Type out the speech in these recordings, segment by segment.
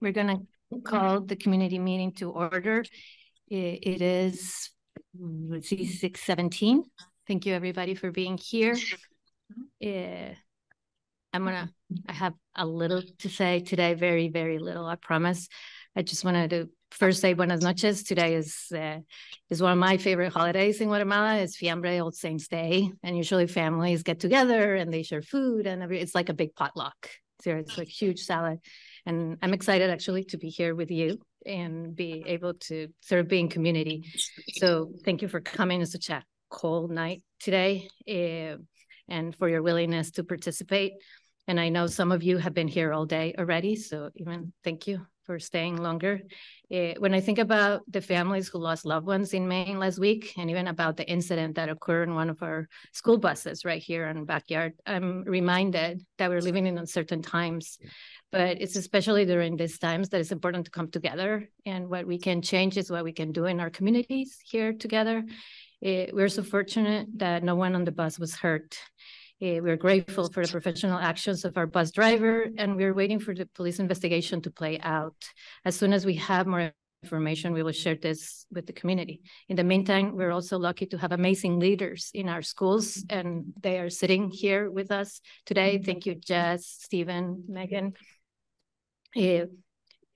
We're gonna call the community meeting to order. It is, see, six seventeen. Thank you, everybody, for being here. I'm gonna, I have a little to say today, very, very little, I promise. I just wanted to first say buenas noches. Today is, uh, is one of my favorite holidays in Guatemala. It's Fiambre All Saints Day. And usually families get together and they share food and every, it's like a big potluck. So it's like huge salad. And I'm excited actually to be here with you and be able to serve being community. So thank you for coming. It's such a cold night today uh, and for your willingness to participate. And I know some of you have been here all day already, so even thank you for staying longer. Uh, when I think about the families who lost loved ones in Maine last week, and even about the incident that occurred in one of our school buses right here in the backyard, I'm reminded that we're living in uncertain times. But it's especially during these times that it's important to come together. And what we can change is what we can do in our communities here together. Uh, we're so fortunate that no one on the bus was hurt. Uh, we're grateful for the professional actions of our bus driver, and we're waiting for the police investigation to play out. As soon as we have more information, we will share this with the community. In the meantime, we're also lucky to have amazing leaders in our schools, and they are sitting here with us today. Thank you, Jess, Stephen, Megan. Uh,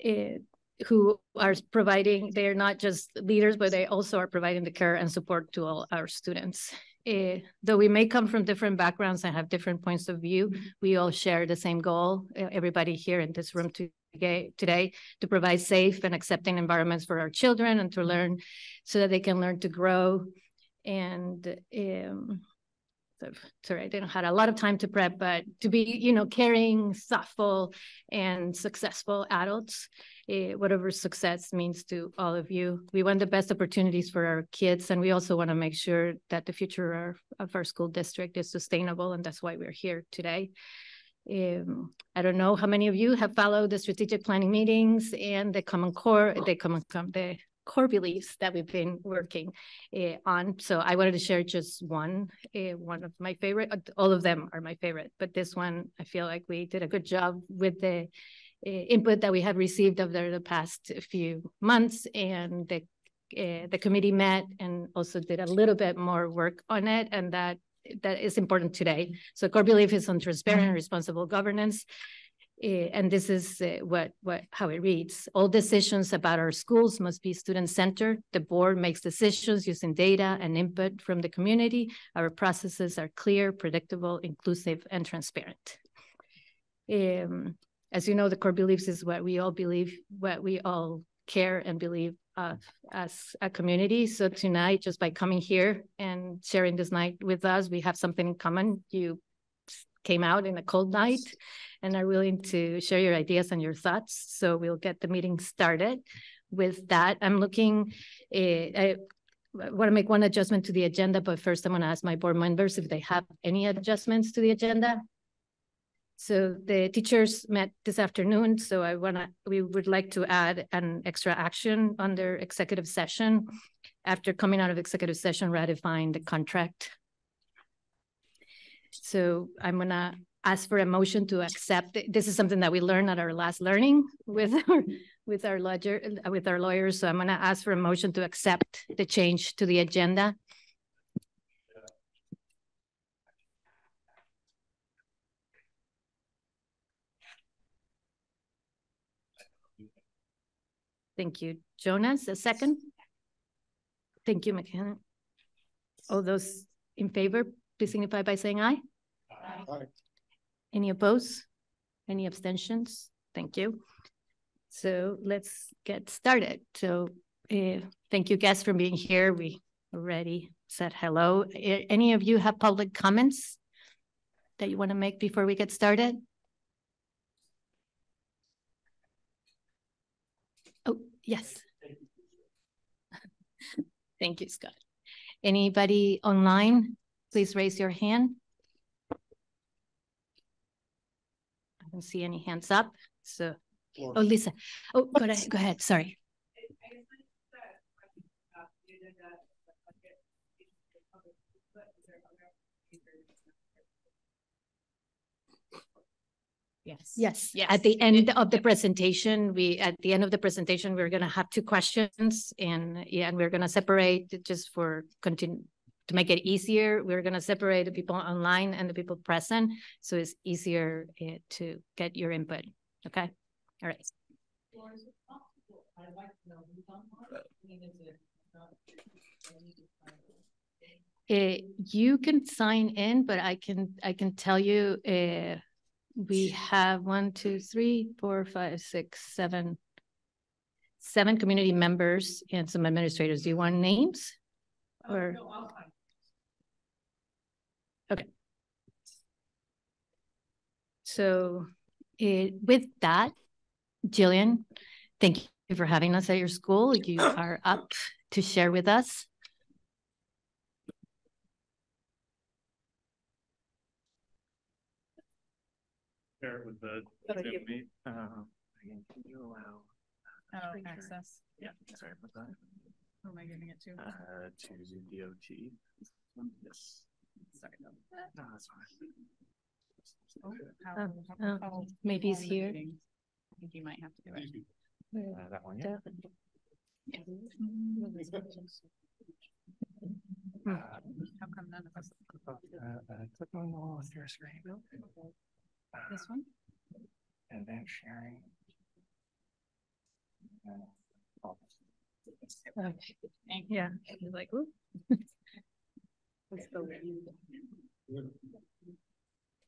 uh, who are providing, they're not just leaders, but they also are providing the care and support to all our students. Uh, though we may come from different backgrounds and have different points of view, we all share the same goal, everybody here in this room today, today to provide safe and accepting environments for our children and to learn so that they can learn to grow. And um, sorry, I didn't have a lot of time to prep, but to be, you know, caring, thoughtful, and successful adults, uh, whatever success means to all of you. We want the best opportunities for our kids, and we also want to make sure that the future of our school district is sustainable, and that's why we're here today. Um, I don't know how many of you have followed the strategic planning meetings and the common core, the common, the core beliefs that we've been working uh, on. So I wanted to share just one, uh, one of my favorite, all of them are my favorite, but this one, I feel like we did a good job with the uh, input that we had received over the past few months and the, the committee met and also did a little bit more work on it and that that is important today. So core belief is on transparent responsible governance. Uh, and this is uh, what, what, how it reads. All decisions about our schools must be student-centered. The board makes decisions using data and input from the community. Our processes are clear, predictable, inclusive, and transparent. Um, as you know, the core beliefs is what we all believe, what we all care and believe as a community. So tonight, just by coming here and sharing this night with us, we have something in common. You came out in a cold night and are willing to share your ideas and your thoughts. So we'll get the meeting started. With that, I'm looking, uh, I want to make one adjustment to the agenda, but first I'm going to ask my board members if they have any adjustments to the agenda. So the teachers met this afternoon, so I want to, we would like to add an extra action under executive session after coming out of executive session, ratifying the contract so I'm gonna ask for a motion to accept. This is something that we learned at our last learning with our with our lawyer with our lawyers. So I'm gonna ask for a motion to accept the change to the agenda. Thank you. Jonas, a second? Thank you, McKenna. All those in favor, please signify by saying aye. Aye. Any opposed? Any abstentions? Thank you. So let's get started. So uh, thank you guests for being here. We already said hello. Any of you have public comments that you want to make before we get started? Oh, yes. Thank you, Scott. Anybody online? Please raise your hand. I don't see any hands up. So, oh, Lisa. Oh, go ahead. Go ahead. Sorry. Yes. Yes, Yes. at the end of the presentation, we, at the end of the presentation, we're gonna have two questions and, yeah, and we're gonna separate it just for continue, to make it easier, we're gonna separate the people online and the people present, so it's easier eh, to get your input, okay? All right. Uh, you can sign in, but I can, I can tell you, uh, we have one, two, three, four, five, six, seven, seven community members and some administrators. Do you want names? Or, okay. So, eh, with that, Jillian, thank you for having us at your school. You are up to share with us. Share it with the Thank. Zoom meet. Uh, again, can you allow? Oh, screen share? access. Yeah, sorry about that. Who am I giving it to? Uh, to DOT. Yes. Sorry about that. No, that's fine. Oh, um, oh um, maybe he's here. I think you might have to do it. Uh, that one, yeah. yeah. Uh, How come none of us? Uh, uh, click on the wall of your screen. Oh. This one? And then sharing. Oh. Okay. Yeah, she's like, ooh.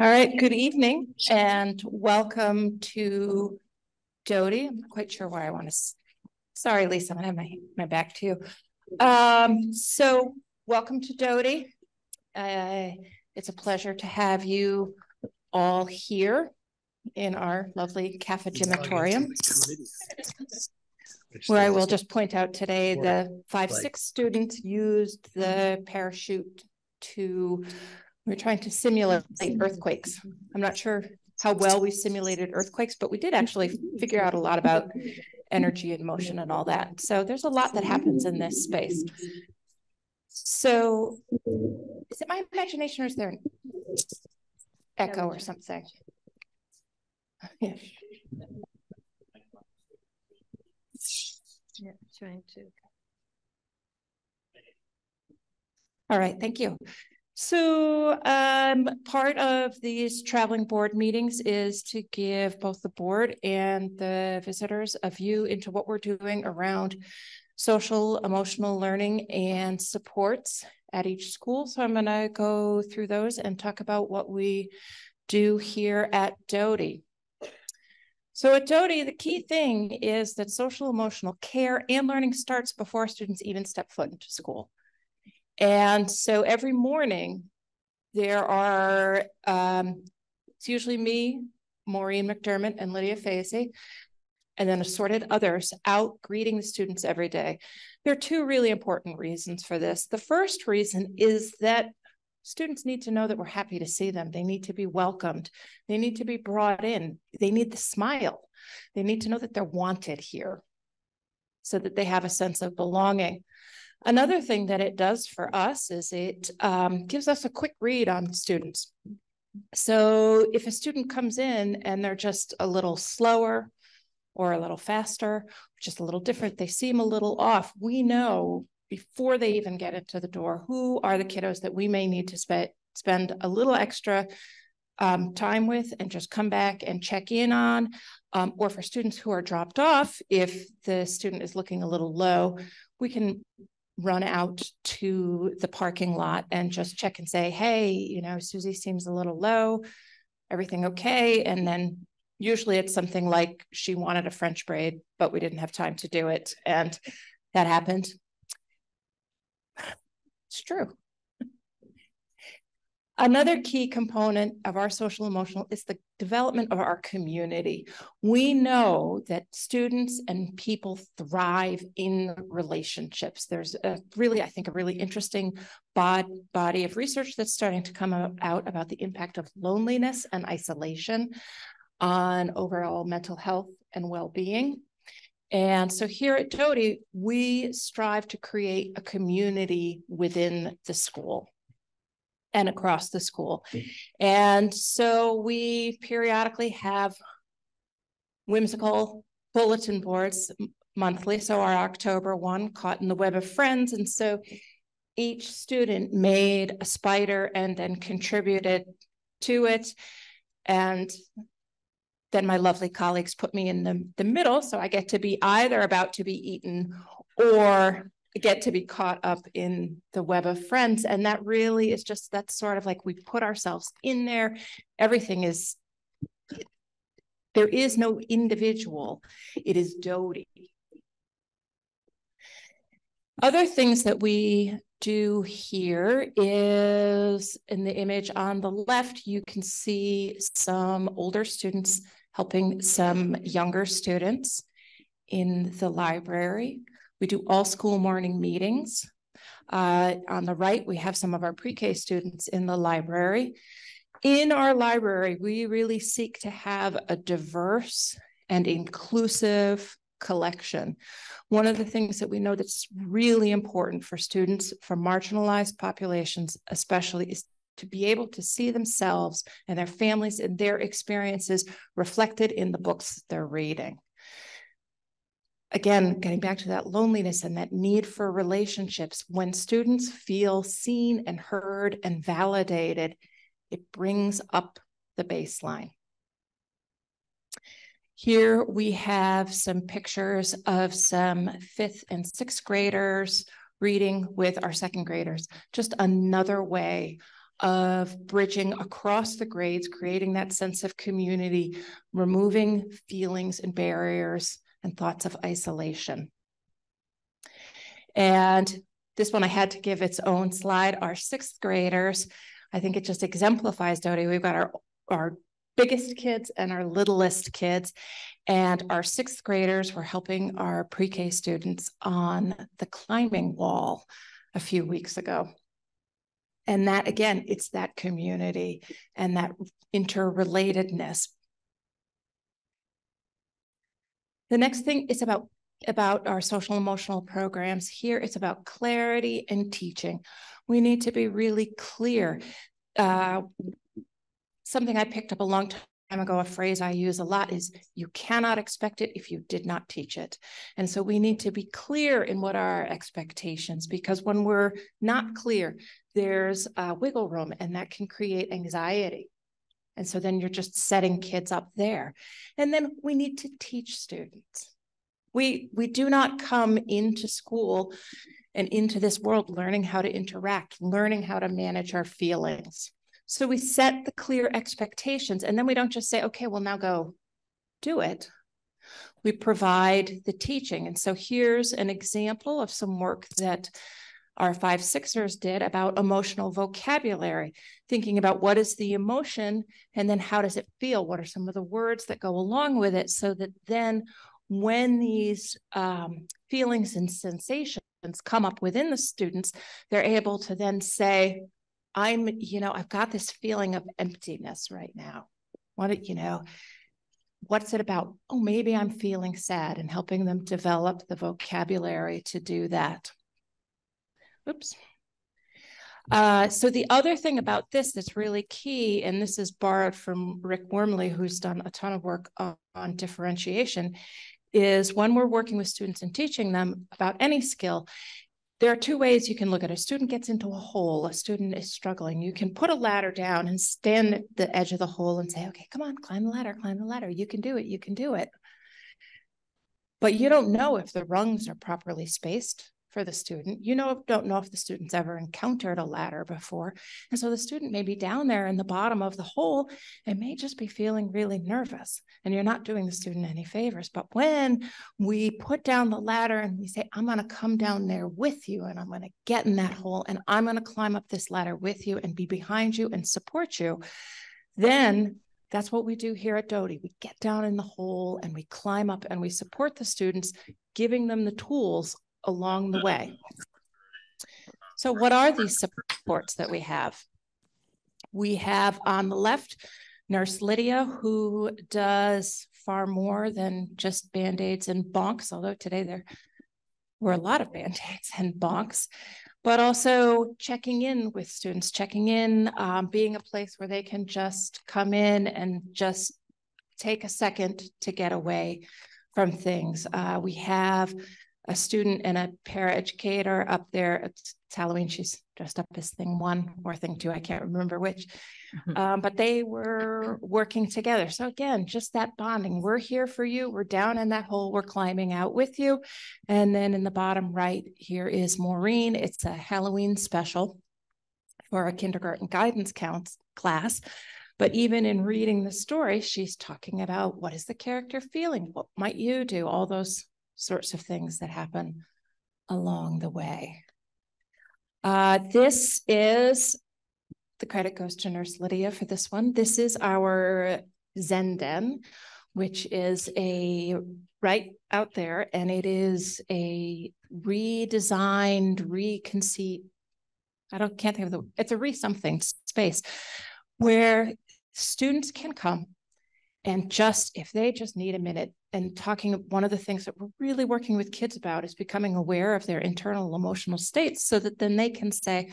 All right, good evening and welcome to Doty. I'm not quite sure why I want to. Sorry, Lisa, I'm gonna have my, my back to you. Um, so welcome to Doty. Uh, it's a pleasure to have you all here in our lovely cafegimatorium. Where I will just point out today, the five, six students used the parachute to, we're trying to simulate earthquakes. I'm not sure how well we simulated earthquakes, but we did actually figure out a lot about energy and motion and all that. So there's a lot that happens in this space. So is it my imagination or is there an echo or something? Yeah. Yeah, trying to. All right, thank you. So um, part of these traveling board meetings is to give both the board and the visitors a view into what we're doing around social emotional learning and supports at each school. So I'm going to go through those and talk about what we do here at Doty. So at Doty, the key thing is that social emotional care and learning starts before students even step foot into school. And so every morning there are, um, it's usually me, Maureen McDermott and Lydia Facey, and then assorted others out greeting the students every day. There are two really important reasons for this. The first reason is that students need to know that we're happy to see them. They need to be welcomed. They need to be brought in. They need the smile. They need to know that they're wanted here so that they have a sense of belonging. Another thing that it does for us is it um, gives us a quick read on students. So if a student comes in and they're just a little slower or a little faster, just a little different, they seem a little off, we know before they even get into the door who are the kiddos that we may need to spe spend a little extra um, time with and just come back and check in on. Um, or for students who are dropped off, if the student is looking a little low, we can run out to the parking lot and just check and say, hey, you know, Susie seems a little low. Everything okay? And then usually it's something like she wanted a French braid, but we didn't have time to do it. And that happened. It's true. Another key component of our social emotional is the development of our community. We know that students and people thrive in relationships. There's a really, I think, a really interesting bod body of research that's starting to come out about the impact of loneliness and isolation on overall mental health and well-being. And so here at Doty, we strive to create a community within the school and across the school. Hmm. And so we periodically have whimsical bulletin boards monthly. So our October one caught in the web of friends. And so each student made a spider and then contributed to it. And then my lovely colleagues put me in the, the middle. So I get to be either about to be eaten or get to be caught up in the web of friends. And that really is just, that's sort of like we put ourselves in there. Everything is, there is no individual, it is Doty. Other things that we do here is in the image on the left, you can see some older students helping some younger students in the library. We do all school morning meetings. Uh, on the right, we have some of our pre-K students in the library. In our library, we really seek to have a diverse and inclusive collection. One of the things that we know that's really important for students from marginalized populations, especially, is to be able to see themselves and their families and their experiences reflected in the books they're reading again, getting back to that loneliness and that need for relationships, when students feel seen and heard and validated, it brings up the baseline. Here we have some pictures of some fifth and sixth graders reading with our second graders, just another way of bridging across the grades, creating that sense of community, removing feelings and barriers, and thoughts of isolation. And this one I had to give its own slide. Our sixth graders, I think it just exemplifies Doty. We've got our, our biggest kids and our littlest kids. And our sixth graders were helping our pre-K students on the climbing wall a few weeks ago. And that, again, it's that community and that interrelatedness The next thing is about about our social emotional programs. Here it's about clarity and teaching. We need to be really clear. Uh, something I picked up a long time ago, a phrase I use a lot is you cannot expect it if you did not teach it. And so we need to be clear in what are our expectations because when we're not clear, there's a wiggle room and that can create anxiety. And so then you're just setting kids up there. And then we need to teach students. We, we do not come into school and into this world learning how to interact, learning how to manage our feelings. So we set the clear expectations and then we don't just say, okay, well, now go do it. We provide the teaching. And so here's an example of some work that our five sixers did about emotional vocabulary, thinking about what is the emotion and then how does it feel? What are some of the words that go along with it so that then when these um, feelings and sensations come up within the students, they're able to then say, I'm, you know, I've got this feeling of emptiness right now. What, you know, what's it about? Oh, maybe I'm feeling sad and helping them develop the vocabulary to do that. Oops. Uh, so the other thing about this that's really key, and this is borrowed from Rick Wormeli, who's done a ton of work on, on differentiation, is when we're working with students and teaching them about any skill, there are two ways you can look at it. A student gets into a hole, a student is struggling. You can put a ladder down and stand at the edge of the hole and say, okay, come on, climb the ladder, climb the ladder. You can do it, you can do it. But you don't know if the rungs are properly spaced for the student. You know, don't know if the student's ever encountered a ladder before. And so the student may be down there in the bottom of the hole and may just be feeling really nervous. And you're not doing the student any favors. But when we put down the ladder and we say, I'm going to come down there with you and I'm going to get in that hole and I'm going to climb up this ladder with you and be behind you and support you, then that's what we do here at Doty. We get down in the hole and we climb up and we support the students, giving them the tools along the way. So what are these supports that we have? We have on the left, Nurse Lydia, who does far more than just Band-Aids and bonks, although today there were a lot of Band-Aids and bonks but also checking in with students, checking in, um, being a place where they can just come in and just take a second to get away from things. Uh, we have a student and a paraeducator up there. It's, it's, Halloween. She's dressed up as thing one or thing two. I can't remember which. Mm-hmm. Um, but they were working together. So again, just that bonding. We're here for you. We're down in that hole. We're climbing out with you. And then in the bottom right here is Maureen. It's a Halloween special for a kindergarten guidance counts class. But even in reading the story, she's talking about what is the character feeling? What might you do? All those sorts of things that happen along the way. Uh, this is, the credit goes to Nurse Lydia for this one. This is our Zenden, which is a right out there, and it is a redesigned, reconceit. I don't can't think of the. It's a re something space where students can come and just if they just need a minute and talking one of the things that we're really working with kids about is becoming aware of their internal emotional states so that then they can say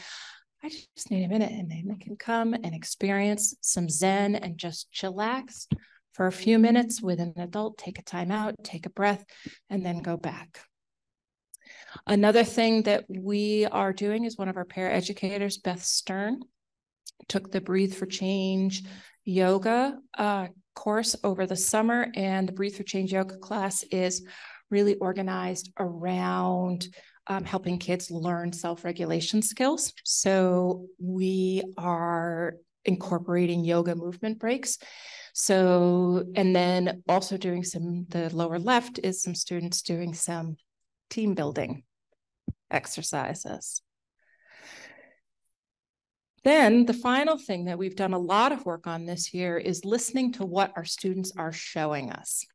i just need a minute and then they can come and experience some zen and just chillax for a few minutes with an adult take a time out take a breath and then go back. Another thing that we are doing is one of our paraeducators beth stern took the breathe for change yoga uh, course over the summer, and the Breathe for Change yoga class is really organized around um, helping kids learn self regulation skills. So we are incorporating yoga movement breaks. So, and then also doing some, the lower left is some students doing some team building exercises. Then the final thing that we've done a lot of work on this year is listening to what our students are showing us.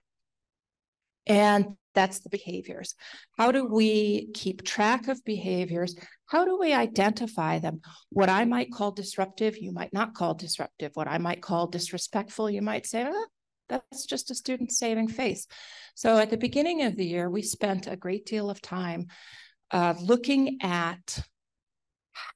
And that's the behaviors. How do we keep track of behaviors? How do we identify them? What I might call disruptive, you might not call disruptive. What I might call disrespectful, you might say, oh, that's just a student saving face. So at the beginning of the year, we spent a great deal of time uh, looking at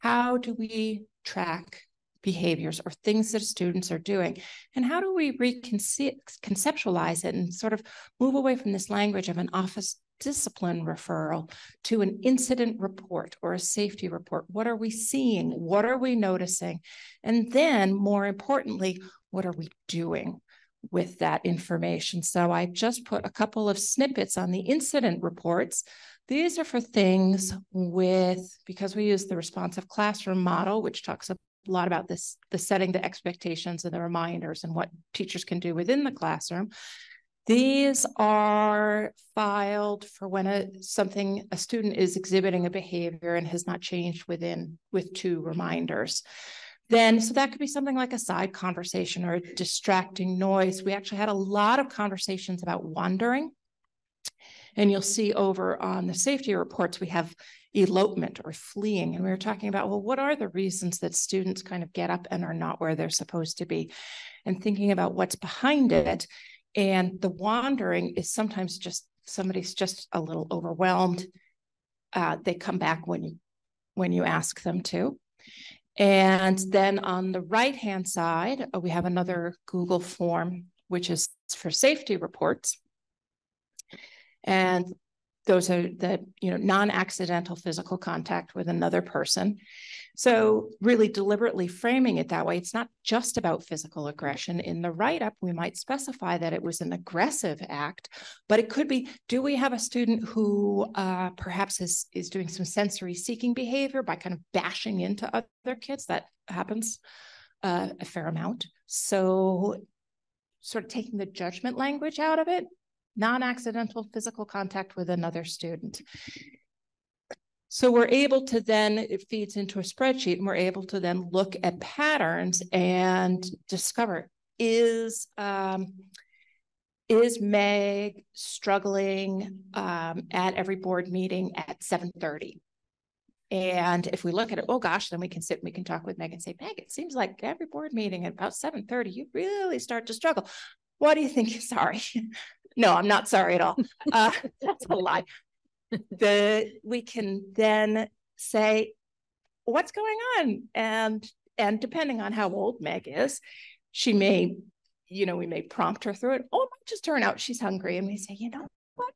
how do we track behaviors or things that students are doing? And how do we reconceptualize it and sort of move away from this language of an office discipline referral to an incident report or a safety report? What are we seeing? What are we noticing? And then more importantly what are we doing with that information? So i just put a couple of snippets on the incident reports these are for things mm-hmm. with, because we use the responsive classroom model, which talks a lot about this, the setting the expectations and the reminders and what teachers can do within the classroom. These are filed for when a something a student is exhibiting a behavior and has not changed within with two reminders. Then, so that could be something like a side conversation or a distracting noise. We actually had a lot of conversations about wandering and you'll see over on the safety reports, we have elopement or fleeing. And we were talking about, well, what are the reasons that students kind of get up and are not where they're supposed to be? And thinking about what's behind it. And the wandering is sometimes just somebody's just a little overwhelmed. Uh, they come back when you when you ask them to. And then on the right hand side, uh, we have another Google form, which is for safety reports. And those are the, you know, non-accidental physical contact with another person. So really deliberately framing it that way, it's not just about physical aggression. In the write-up, we might specify that it was an aggressive act, but it could be, do we have a student who uh, perhaps is, is doing some sensory seeking behavior by kind of bashing into other kids? That happens uh, a fair amount. So sort of taking the judgment language out of it, non-accidental physical contact with another student. So we're able to then, it feeds into a spreadsheet and we're able to then look at patterns and discover is, um, is Meg struggling um, at every board meeting at 7.30? And if we look at it, oh gosh, then we can sit, we can talk with Meg and say, Meg, it seems like every board meeting at about 7.30, you really start to struggle. What do you think? Sorry. No, I'm not sorry at all. Uh, that's a lie. The we can then say, what's going on? And and depending on how old Meg is, she may, you know, we may prompt her through it. Oh, it might just turn out she's hungry. And we say, you know what?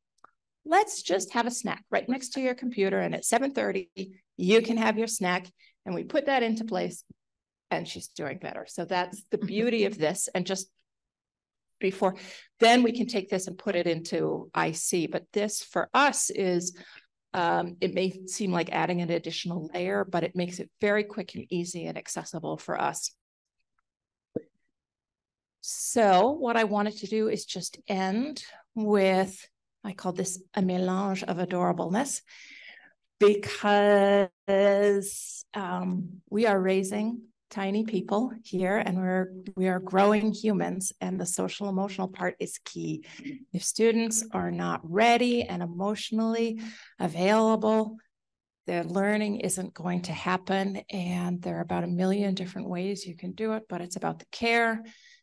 Let's just have a snack right next to your computer. And at 7:30, you can have your snack. And we put that into place and she's doing better. So that's the beauty of this. And just before, then we can take this and put it into IC. But this for us is, um, it may seem like adding an additional layer, but it makes it very quick and easy and accessible for us. So what I wanted to do is just end with, I call this a melange of adorableness because um, we are raising tiny people here and we're we are growing humans and the social emotional part is key. If students are not ready and emotionally available their learning isn't going to happen and there are about a million different ways you can do it but it's about the care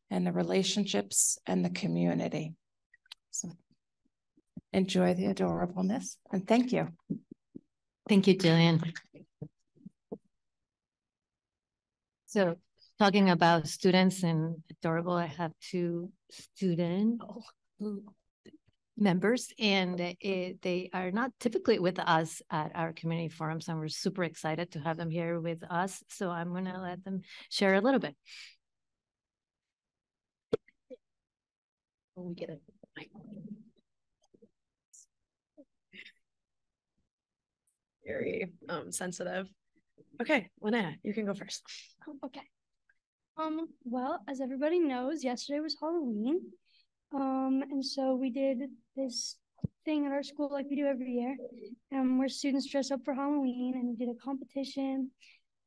and the relationships and the community. So enjoy the adorableness and thank you. Thank you, Jillian. So talking about students and adorable, I have two student members and it, they are not typically with us at our community forums and we're super excited to have them here with us. So I'm going to let them share a little bit. we get it. Very um sensitive. Okay, Linnea, you can go first. Okay. Um, well, as everybody knows, yesterday was Halloween. Um, and so we did this thing at our school like we do every year. Um, where students dress up for Halloween and we did a competition.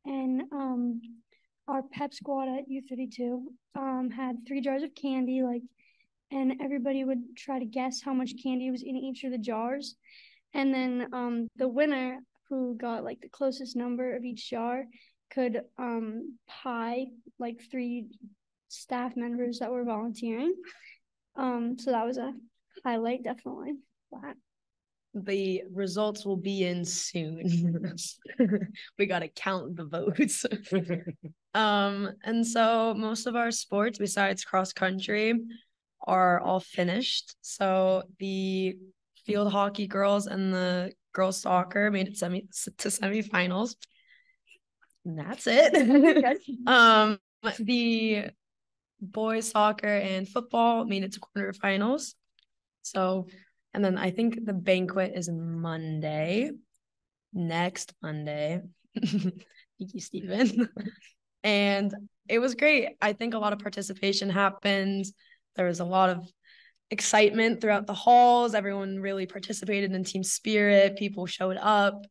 And um our pep squad at U32 um had three jars of candy, like and everybody would try to guess how much candy was in each of the jars. And then um the winner who got like the closest number of each jar could um pie like three staff members that were volunteering. Um so that was a highlight definitely. That. The results will be in soon. we got to count the votes. um and so most of our sports besides cross country are all finished. So the field hockey girls and the girls soccer made it semi to semifinals. And that's it. um, the boys soccer and football made it to quarterfinals. So, and then I think the banquet is Monday, next Monday. Thank you, Stephen. and it was great. I think a lot of participation happened. There was a lot of excitement throughout the halls. Everyone really participated in team spirit. People showed up.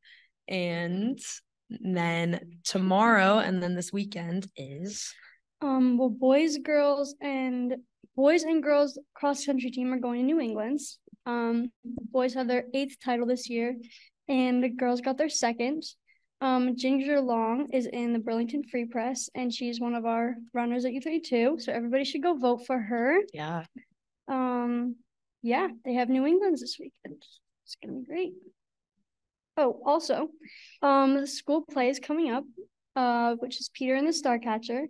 And then tomorrow and then this weekend is Um, well, boys, girls, and boys and girls cross country team are going to New England. Um, the boys have their eighth title this year, and the girls got their second. Um, Ginger Long is in the Burlington Free Press, and she's one of our runners at U32. So everybody should go vote for her. yeah. Um, yeah, they have New England's this weekend. It's gonna be great. Oh, also, um, the school play is coming up, uh, which is Peter and the Starcatcher,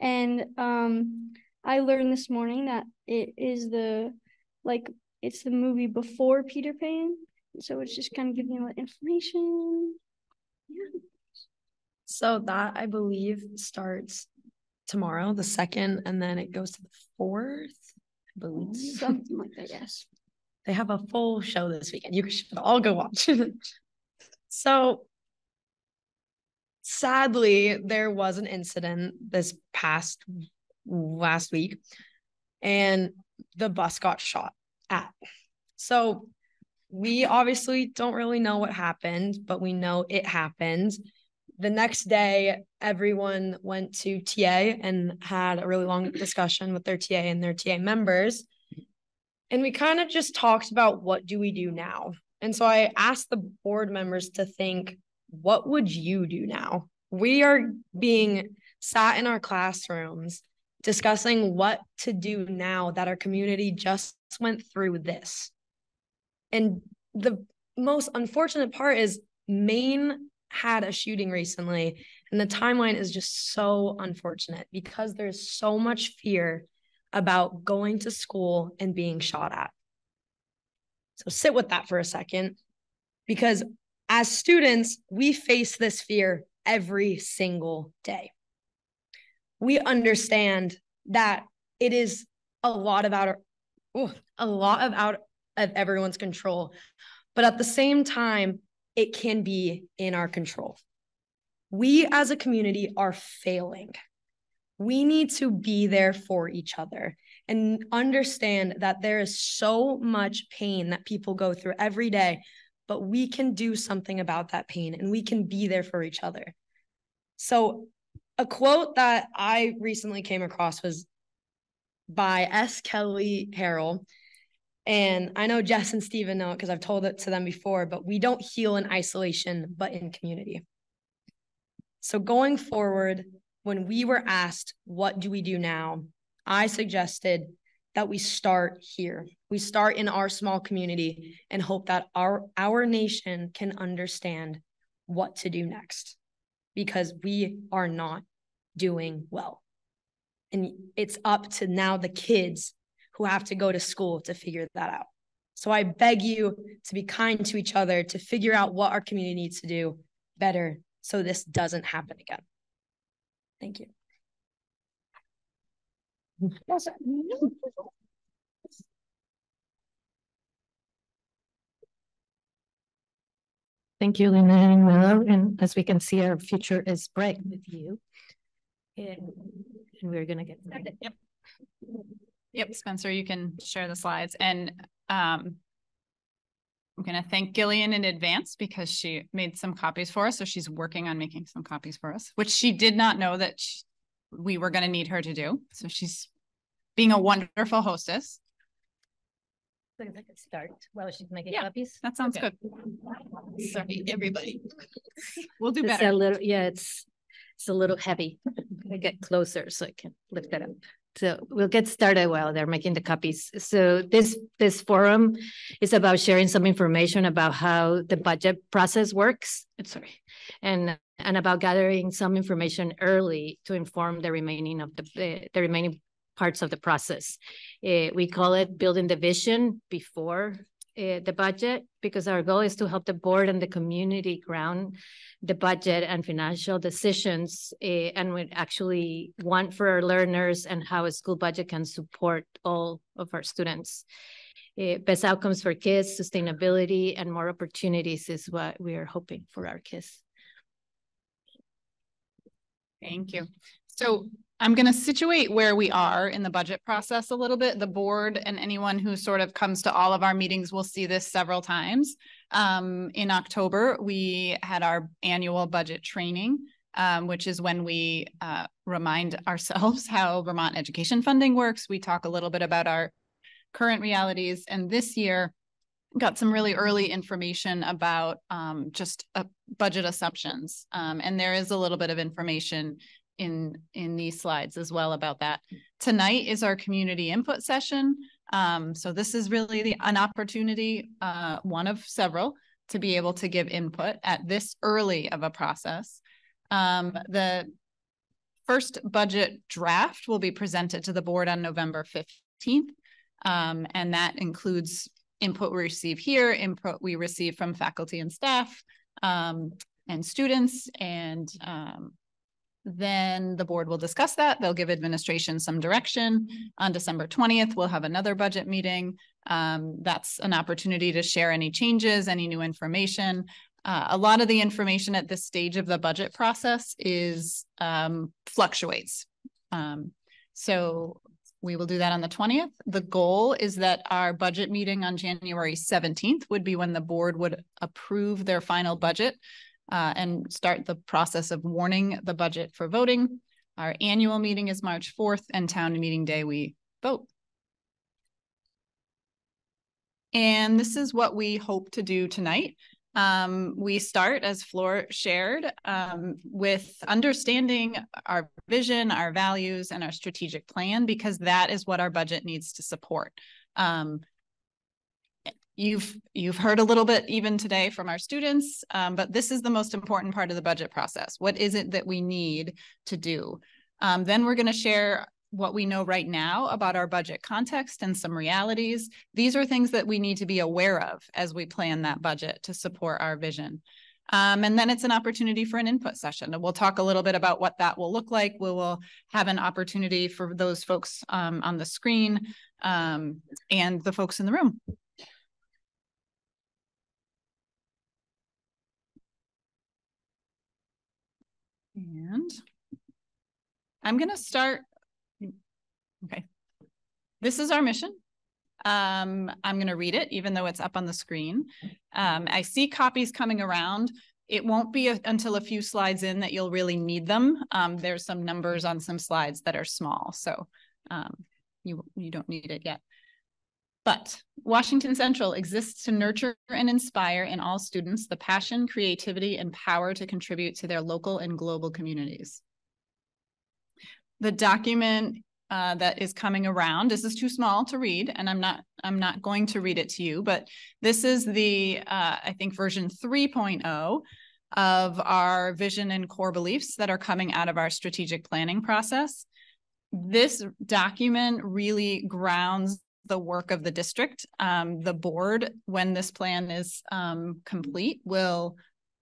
and um, I learned this morning that it is the like it's the movie before Peter Pan, So it's just kind of giving you information. Yeah. So that I believe starts tomorrow, the second, and then it goes to the fourth. I believe. Something like that, yes. They have a full show this weekend. You should all go watch. so sadly, there was an incident this past last week, and the bus got shot at. So we obviously don't really know what happened, but we know it happened. The next day, everyone went to TA and had a really long discussion with their TA and their TA members. And we kind of just talked about what do we do now? And so I asked the board members to think, what would you do now? We are being sat in our classrooms discussing what to do now that our community just went through this. And the most unfortunate part is Maine had a shooting recently, and the timeline is just so unfortunate because there's so much fear about going to school and being shot at. So sit with that for a second because as students, we face this fear every single day. We understand that it is a lot of out ooh, a lot of out of everyone's control. But at the same time, it can be in our control. We as a community are failing. We need to be there for each other and understand that there is so much pain that people go through every day, but we can do something about that pain and we can be there for each other. So, a quote that I recently came across was by S. Kelly Harrell. And I know Jess and Steven know it because I've told it to them before, but we don't heal in isolation, but in community. So going forward, when we were asked, what do we do now? I suggested that we start here. We start in our small community and hope that our, our nation can understand what to do next because we are not doing well. And it's up to now the kids who have to go to school to figure that out. So I beg you to be kind to each other, to figure out what our community needs to do better so this doesn't happen again. Thank you. Thank you, Linnea and Willow. And as we can see, our future is bright with you. And, we're gonna get started. Yep. Yep, Spencer, you can share the slides and um I'm gonna thank Gillian in advance because she made some copies for us. So she's working on making some copies for us, which she did not know that she, we were gonna need her to do. So she's being a wonderful hostess. So I can start while she's making Yeah, copies. That sounds Okay. good. Sorry, everybody. We'll do It's better. a little, yeah, it's, it's a little heavy. I get closer so I can lift that up. So we'll get started while they're making the copies. So this, this forum is about sharing some information about how the budget process works. Sorry. And, and about gathering some information early to inform the remaining of the- the remaining parts of the process. Eh, we call it building the vision before uh, the budget because our goal is to help the board and the community ground the budget and financial decisions uh, and we actually want for our learners and how a school budget can support all of our students. Uh, best outcomes for kids, sustainability, and more opportunities is what we are hoping for our kids. Thank you. So I'm going to situate where we are in the budget process a little bit. The board and anyone who sort of comes to all of our meetings will see this several times. Um, in October, we had our annual budget training, um, which is when we uh, remind ourselves how Vermont education funding works. We talk a little bit about our current realities. And this year, got some really early information about um, just uh, budget assumptions. Um, and there is a little bit of information in in these slides as well about that. Tonight is our community input session. Um, so this is really the, an opportunity, uh, one of several, to be able to give input at this early of a process. Um, the first budget draft will be presented to the board on November 15th. Um, and that includes input we receive here, input we receive from faculty and staff, um, and students, and um, then the board will discuss that. They'll give administration some direction. On December twentieth, we'll have another budget meeting. Um, that's an opportunity to share any changes, any new information. Uh, a lot of the information at this stage of the budget process is um, fluctuates. Um, so we will do that on the twentieth. The goal is that our budget meeting on January seventeenth would be when the board would approve their final budget uh, and start the process of warning the budget for voting. Our annual meeting is March fourth and town meeting day we vote. And this is what we hope to do tonight. Um, we start, as Flor shared, um, with understanding our vision, our values, and our strategic plan, because that is what our budget needs to support. Um, you've you've heard a little bit even today from our students, um, but this is the most important part of the budget process. What is it that we need to do? Um, then we're going to share what we know right now about our budget context and some realities. These are things that we need to be aware of as we plan that budget to support our vision. Um, and then it's an opportunity for an input session. And we'll talk a little bit about what that will look like. We will have an opportunity for those folks um, on the screen um, and the folks in the room. And I'm going to start Okay. This is our mission. Um, I'm going to read it, even though it's up on the screen. Um, I see copies coming around. It won't be a, until a few slides in that you'll really need them. Um, there's some numbers on some slides that are small, so um, you, you don't need it yet. But Washington Central exists to nurture and inspire in all students the passion, creativity, and power to contribute to their local and global communities. The document uh, that is coming around. This is too small to read, and I'm not I'm not going to read it to you, but this is the uh, I think version 3.0 of our vision and core beliefs that are coming out of our strategic planning process. This document really grounds the work of the district. Um, the board, when this plan is um, complete, will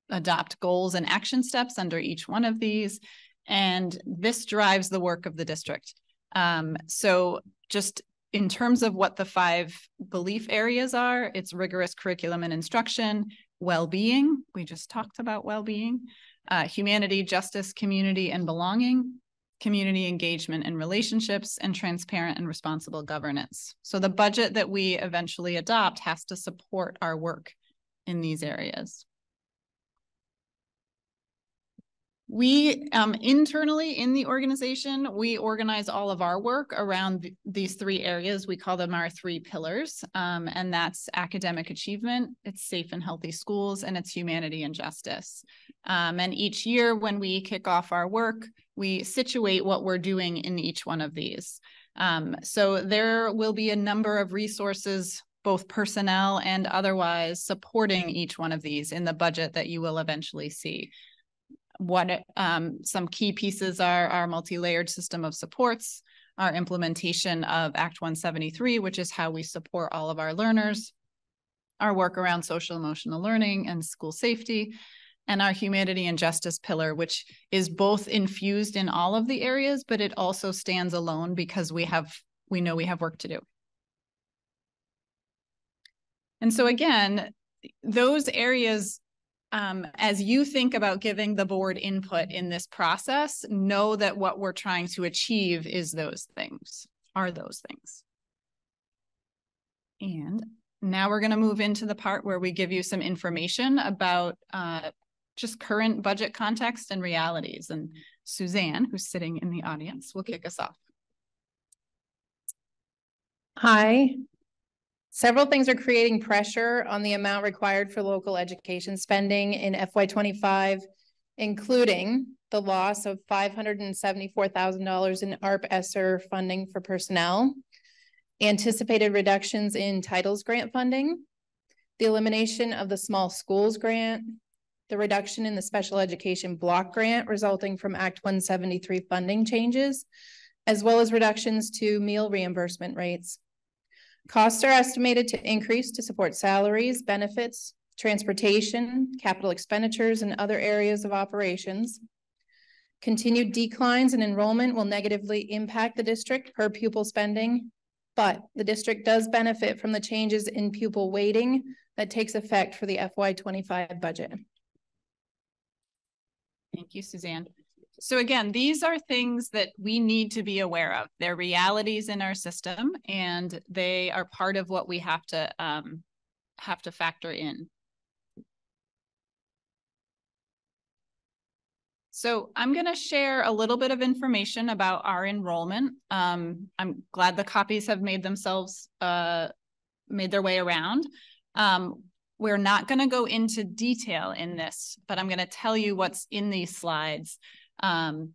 adopt goals and action steps under each one of these. And this drives the work of the district. Um, so just in terms of what the five belief areas are, it's rigorous curriculum and instruction, well-being, we just talked about well-being, uh, humanity, justice, community, and belonging, community engagement and relationships, and transparent and responsible governance. So the budget that we eventually adopt has to support our work in these areas. We um, internally in the organization, we organize all of our work around th these three areas. We call them our three pillars, um, and that's academic achievement, it's safe and healthy schools, and it's humanity and justice. Um, and each year when we kick off our work, we situate what we're doing in each one of these. Um, so there will be a number of resources both personnel and otherwise supporting each one of these in the budget that you will eventually see what um, some key pieces are our multi-layered system of supports, our implementation of Act 173, which is how we support all of our learners, our work around social emotional learning and school safety, and our humanity and justice pillar, which is both infused in all of the areas, but it also stands alone because we have we know we have work to do. And so again, those areas um, as you think about giving the board input in this process, know that what we're trying to achieve is those things, are those things. And now we're going to move into the part where we give you some information about uh, just current budget context and realities. And mm-hmm. Suzanne, who's sitting in the audience, will kick us off. Hi, Several things are creating pressure on the amount required for local education spending in FY twenty-five, including the loss of five hundred and seventy-four thousand dollars in ARP ESSER funding for personnel, anticipated reductions in titles grant funding, the elimination of the small schools grant, the reduction in the special education block grant resulting from Act one seventy-three funding changes, as well as reductions to meal reimbursement rates. Costs are estimated to increase to support salaries, benefits, transportation, capital expenditures, and other areas of operations. Continued declines in enrollment will negatively impact the district per pupil spending, but the district does benefit from the changes in pupil weighting that takes effect for the FY twenty-five budget. Thank you, Suzanne. So again, these are things that we need to be aware of. They're realities in our system and they are part of what we have to um have to factor in. So I'm going to share a little bit of information about our enrollment. Um, I'm glad the copies have made themselves uh made their way around. Um, we're not going to go into detail in this, but I'm going to tell you what's in these slides. Um,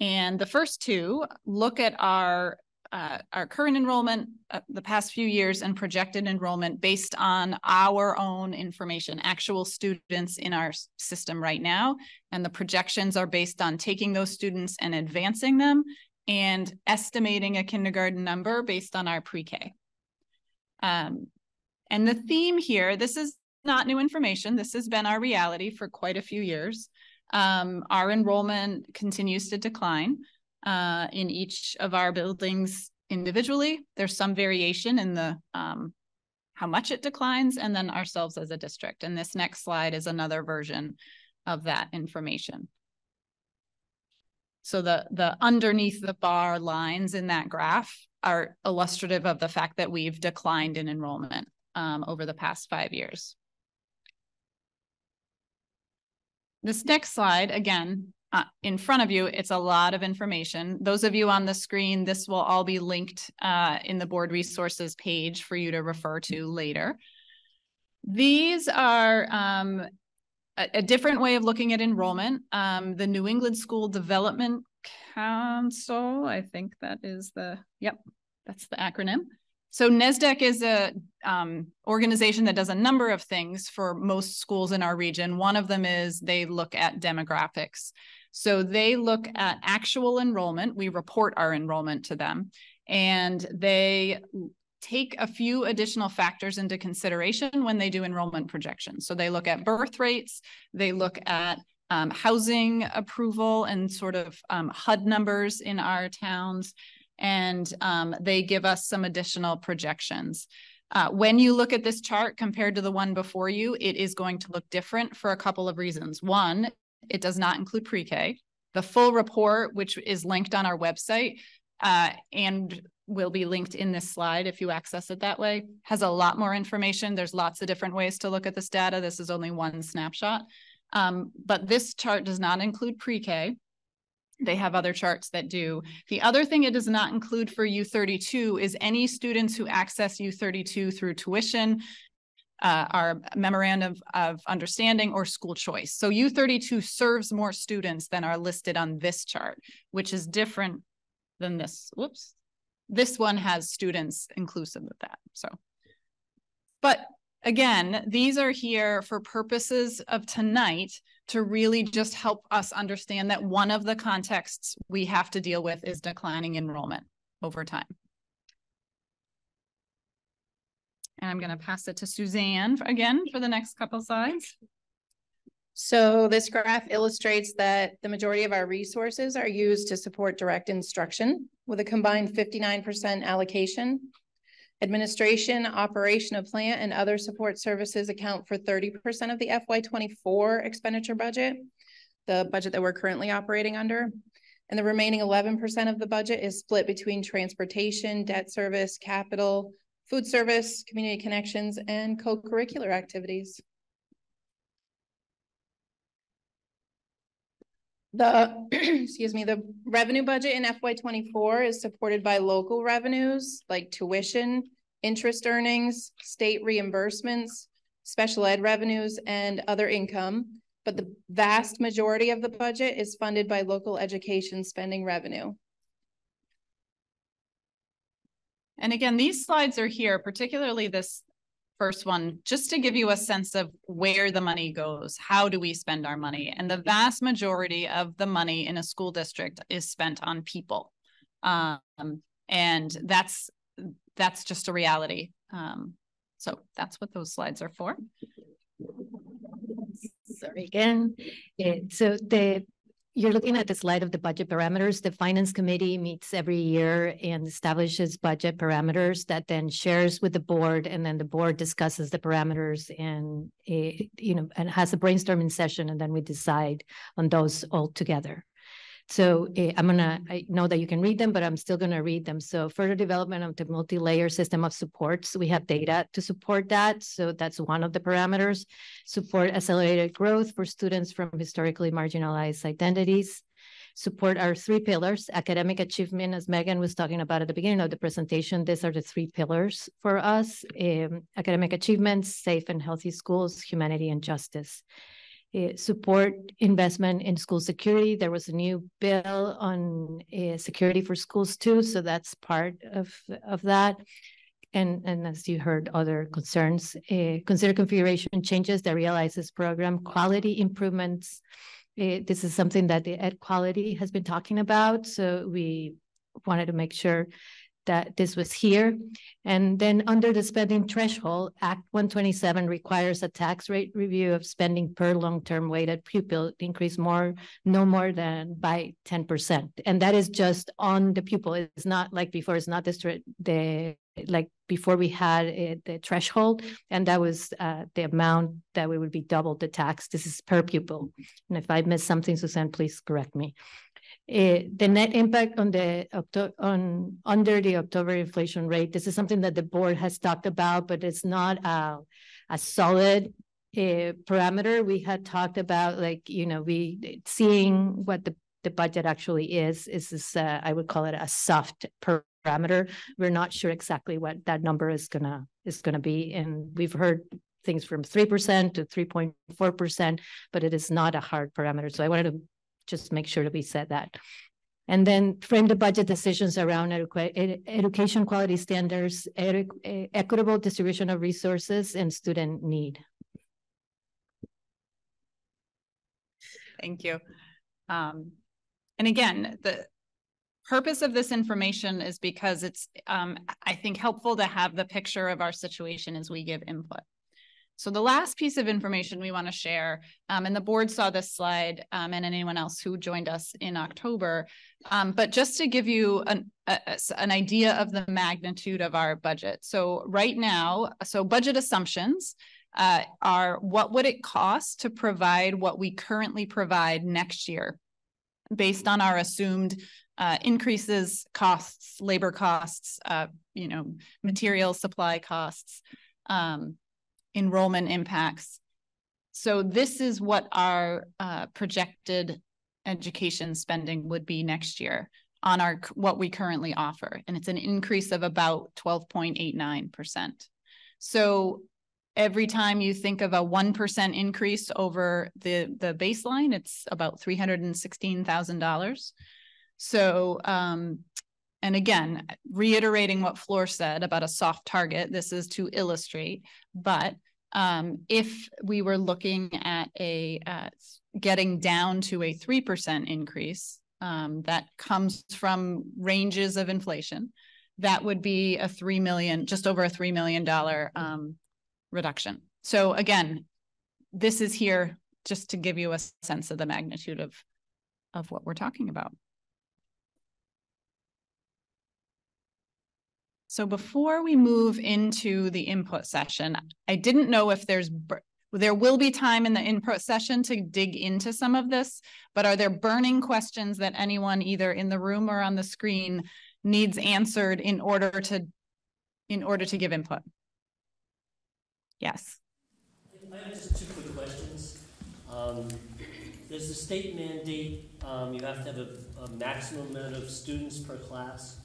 and the first two look at our uh, our current enrollment, uh, the past few years, and projected enrollment based on our own information, actual students in our system right now. And the projections are based on taking those students and advancing them and estimating a kindergarten number based on our pre-K. Um, and the theme here, this is not new information. This has been our reality for quite a few years. Um, our enrollment continues to decline uh, in each of our buildings individually. There's some variation in the um, how much it declines, and then ourselves as a district. And this next slide is another version of that information. So the the underneath the bar lines in that graph are illustrative of the fact that we've declined in enrollment um, over the past five years. This next slide, again, uh, in front of you, it's a lot of information. Those of you on the screen, this will all be linked uh, in the board resources page for you to refer to later. These are um, a, a, different way of looking at enrollment. Um, the New England School Development Council, I think that is the, yep, that's the acronym. So NESDEC is a um, organization that does a number of things for most schools in our region. One of them is they look at demographics. So they look at actual enrollment. We report our enrollment to them and they take a few additional factors into consideration when they do enrollment projections. So they look at birth rates, they look at um, housing approval and sort of um, HUD numbers in our towns and um, they give us some additional projections. Uh, when you look at this chart compared to the one before you, it is going to look different for a couple of reasons. One, it does not include pre-K. The full report, which is linked on our website uh, and will be linked in this slide if you access it that way, has a lot more information. There's lots of different ways to look at this data. This is only one snapshot. Um, but this chart does not include pre-K. They have other charts that do. The other thing it does not include for U32 is any students who access U32 through tuition, uh, our memorandum of understanding or school choice. So U32 serves more students than are listed on this chart, which is different than this. Whoops. This one has students inclusive of that. So, but again, these are here for purposes of tonight to really just help us understand that one of the contexts we have to deal with is declining enrollment over time. And I'm going to pass it to Suzanne again for the next couple slides. So this graph illustrates that the majority of our resources are used to support direct instruction with a combined 59% allocation Administration, operation of plant, and other support services account for 30% of the FY24 expenditure budget, the budget that we're currently operating under. And the remaining 11% of the budget is split between transportation, debt service, capital, food service, community connections, and co-curricular activities. The, excuse me, the revenue budget in FY twenty-four is supported by local revenues like tuition, interest earnings, state reimbursements, special ed revenues, and other income. But the vast majority of the budget is funded by local education spending revenue. And again, these slides are here, particularly this first one, just to give you a sense of where the money goes. How do we spend our money? And the vast majority of the money in a school district is spent on people. Um, and that's that's just a reality. Um, so that's what those slides are for. Sorry again. Eh, so the, you're looking at the slide of the budget parameters. The finance committee meets every year and establishes budget parameters that then shares with the board and then the board discusses the parameters and eh, you know, and has a brainstorming session and then we decide on those all together. So eh, I'm gonna, I know that you can read them, but I'm still gonna read them. So further development of the multi-layer system of supports, we have data to support that. So that's one of the parameters. Support accelerated growth for students from historically marginalized identities. Support our three pillars, academic achievement, as Meagan was talking about at the beginning of the presentation. These are the three pillars for us. um, academic achievements, safe and healthy schools, humanity and justice uh, support investment in school security. There was a new bill on uh, security for schools too, so that's part of of that. And and as you heard, other concerns. Uh, consider configuration changes that realizes program quality improvements. This is something that the Ed Quality has been talking about, so we wanted to make sure that this was here. And then under the spending threshold, Act one twenty-seven requires a tax rate review of spending per long-term weighted pupil increase more, no more than by ten percent. And that is just on the pupil. It's not like before, it's not the, the, like before we had the threshold. And that was uh, the amount that we would be double the tax. This is per pupil. And if I missed something, Suzanne, please correct me. Uh, the net impact on the on under the October inflation rate. This is something that the board has talked about, but it's not a, a solid uh, parameter. We had talked about like you know we seeing what the the budget actually is. Is this uh, I would call it a soft parameter. We're not sure exactly what that number is gonna is gonna be, and we've heard things from three percent to three point four percent, but it is not a hard parameter. So I wanted to just make sure that we said that. And then frame the budget decisions around edu- education quality standards, equitable distribution of resources and student need. Thank you. Um, and again, the purpose of this information is because it's, um, I think helpful to have the picture of our situation as we give input. So the last piece of information we want to share, um, and the board saw this slide, um, and anyone else who joined us in October, um, but just to give you an, a- an idea of the magnitude of our budget. So right now, so budget assumptions uh, are what would it cost to provide what we currently provide next year based on our assumed uh, increases, costs, labor costs, uh, you know, material supply costs, um, enrollment impacts. So this is what our uh, projected education spending would be next year on our what we currently offer, and it's an increase of about twelve point eight nine percent. So every time you think of a one percent increase over the the baseline, it's about three hundred and sixteen thousand dollars. So um, and again, reiterating what Flor said about a soft target, this is to illustrate, but um, if we were looking at a uh, getting down to a 3% increase um, that comes from ranges of inflation, that would be a 3 million, just over a $3 million um, reduction. So again, this is here just to give you a sense of the magnitude of, of what we're talking about. So before we move into the input session, I didn't know if there's, there will be time in the input session to dig into some of this, but are there burning questions that anyone either in the room or on the screen needs answered in order to, in order to give input? Yes. I have just two quick questions. Um, There's a state mandate, um, you have to have a, a maximum amount of students per class.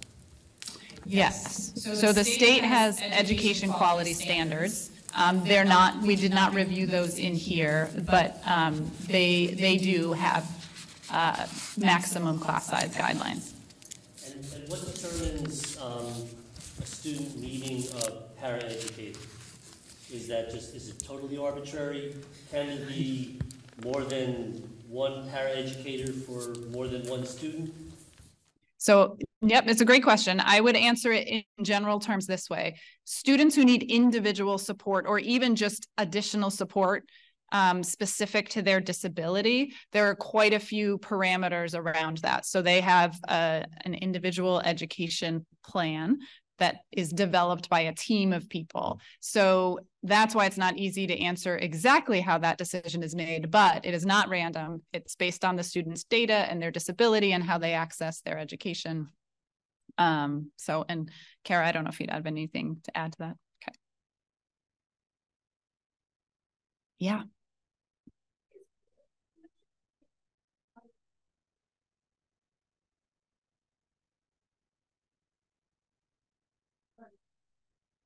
Yes. So the state has education quality standards. Um, they're not, we did not review those in here, but, um, they, they do have, uh, maximum class size guidelines. And, and what determines, um, a student needing a paraeducator? Is that just, is it totally arbitrary? Can it be more than one paraeducator for more than one student? So Yep, it's a great question. I would answer it in general terms this way. Students who need individual support or even just additional support um, specific to their disability, there are quite a few parameters around that. So they have a, an individual education plan that is developed by a team of people. So that's why it's not easy to answer exactly how that decision is made, but it is not random. It's based on the student's data and their disability and how they access their education. Um, so, and Kara, I don't know if you'd have anything to add to that. Okay. Yeah.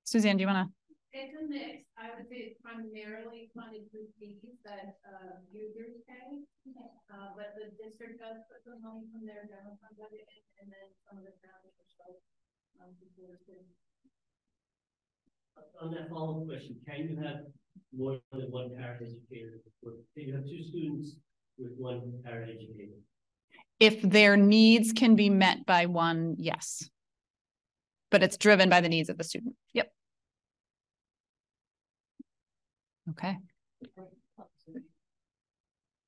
Suzanne, do you want to? It's a mix. I would say it's primarily funded through fees that uh users pay. Uh, but the district does put some money from their general fund budget in, and then some of the county or um, supports it. On that follow-up question, can you have more than one paraeducator? Or Can you have two students with one paraeducator? If their needs can be met by one, yes. But it's driven by the needs of the student. Yep. Okay.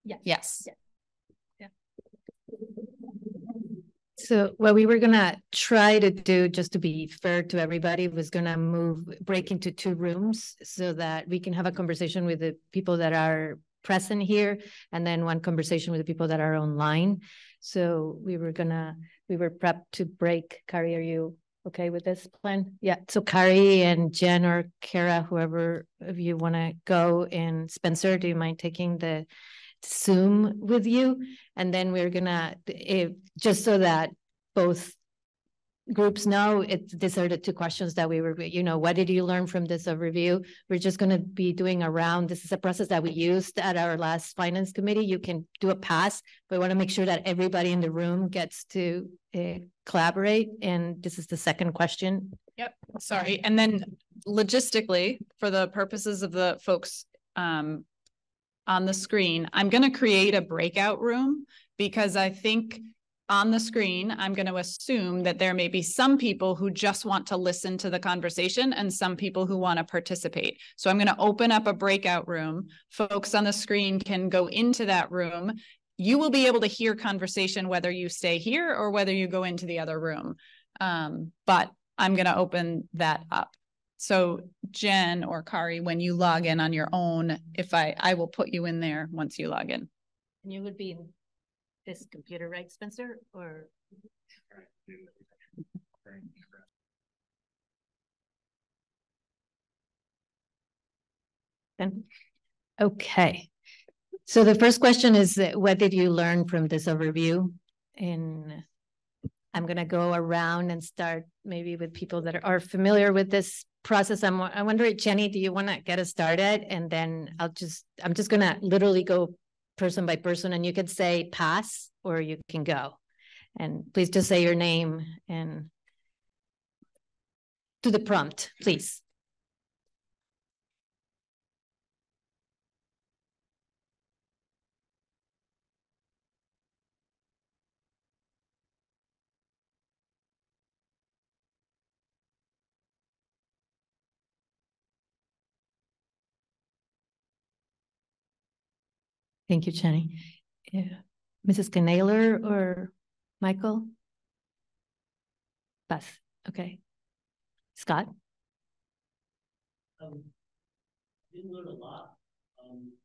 Yes. Yes. So what we were gonna try to do, just to be fair to everybody, was gonna move, break into two rooms so that we can have a conversation with the people that are present here and then one conversation with the people that are online. So we were gonna, we were prepped to break. Carrie, are you okay with this plan? Yeah, so Carrie and Jen or Kara, whoever of you wanna go, and Spencer, do you mind taking the Zoom with you? And then we're gonna, if, just so that both groups know, it, these are the two questions that we were, you know, what did you learn from this overview? We're just gonna be doing a round. This is a process that we used at our last finance committee. You can do a pass, but we want to make sure that everybody in the room gets to uh, collaborate. And this is the second question. Yep, sorry. And then logistically, for the purposes of the folks um on the screen, I'm gonna create a breakout room because I think on the screen, I'm going to assume that there may be some people who just want to listen to the conversation and some people who want to participate. So I'm going to open up a breakout room. Folks on the screen can go into that room. You will be able to hear conversation whether you stay here or whether you go into the other room. Um, but I'm going to open that up. So Jen or Kari, when you log in on your own, if I, I will put you in there once you log in. And you would be this computer, right, Spencer, or? Then, okay. So the first question is, what did you learn from this overview? And I'm gonna go around and start maybe with people that are familiar with this process. I'm, I wonder, Jenny, do you want to get us started? And then I'll just, I'm just gonna literally go person by person and you could say pass or you can go. And please just say your name and to the prompt, please. Thank you, Jenny. Yeah. Mrs. Canaler or Michael? Beth, okay. Scott? Um, didn't learn a lot. Um,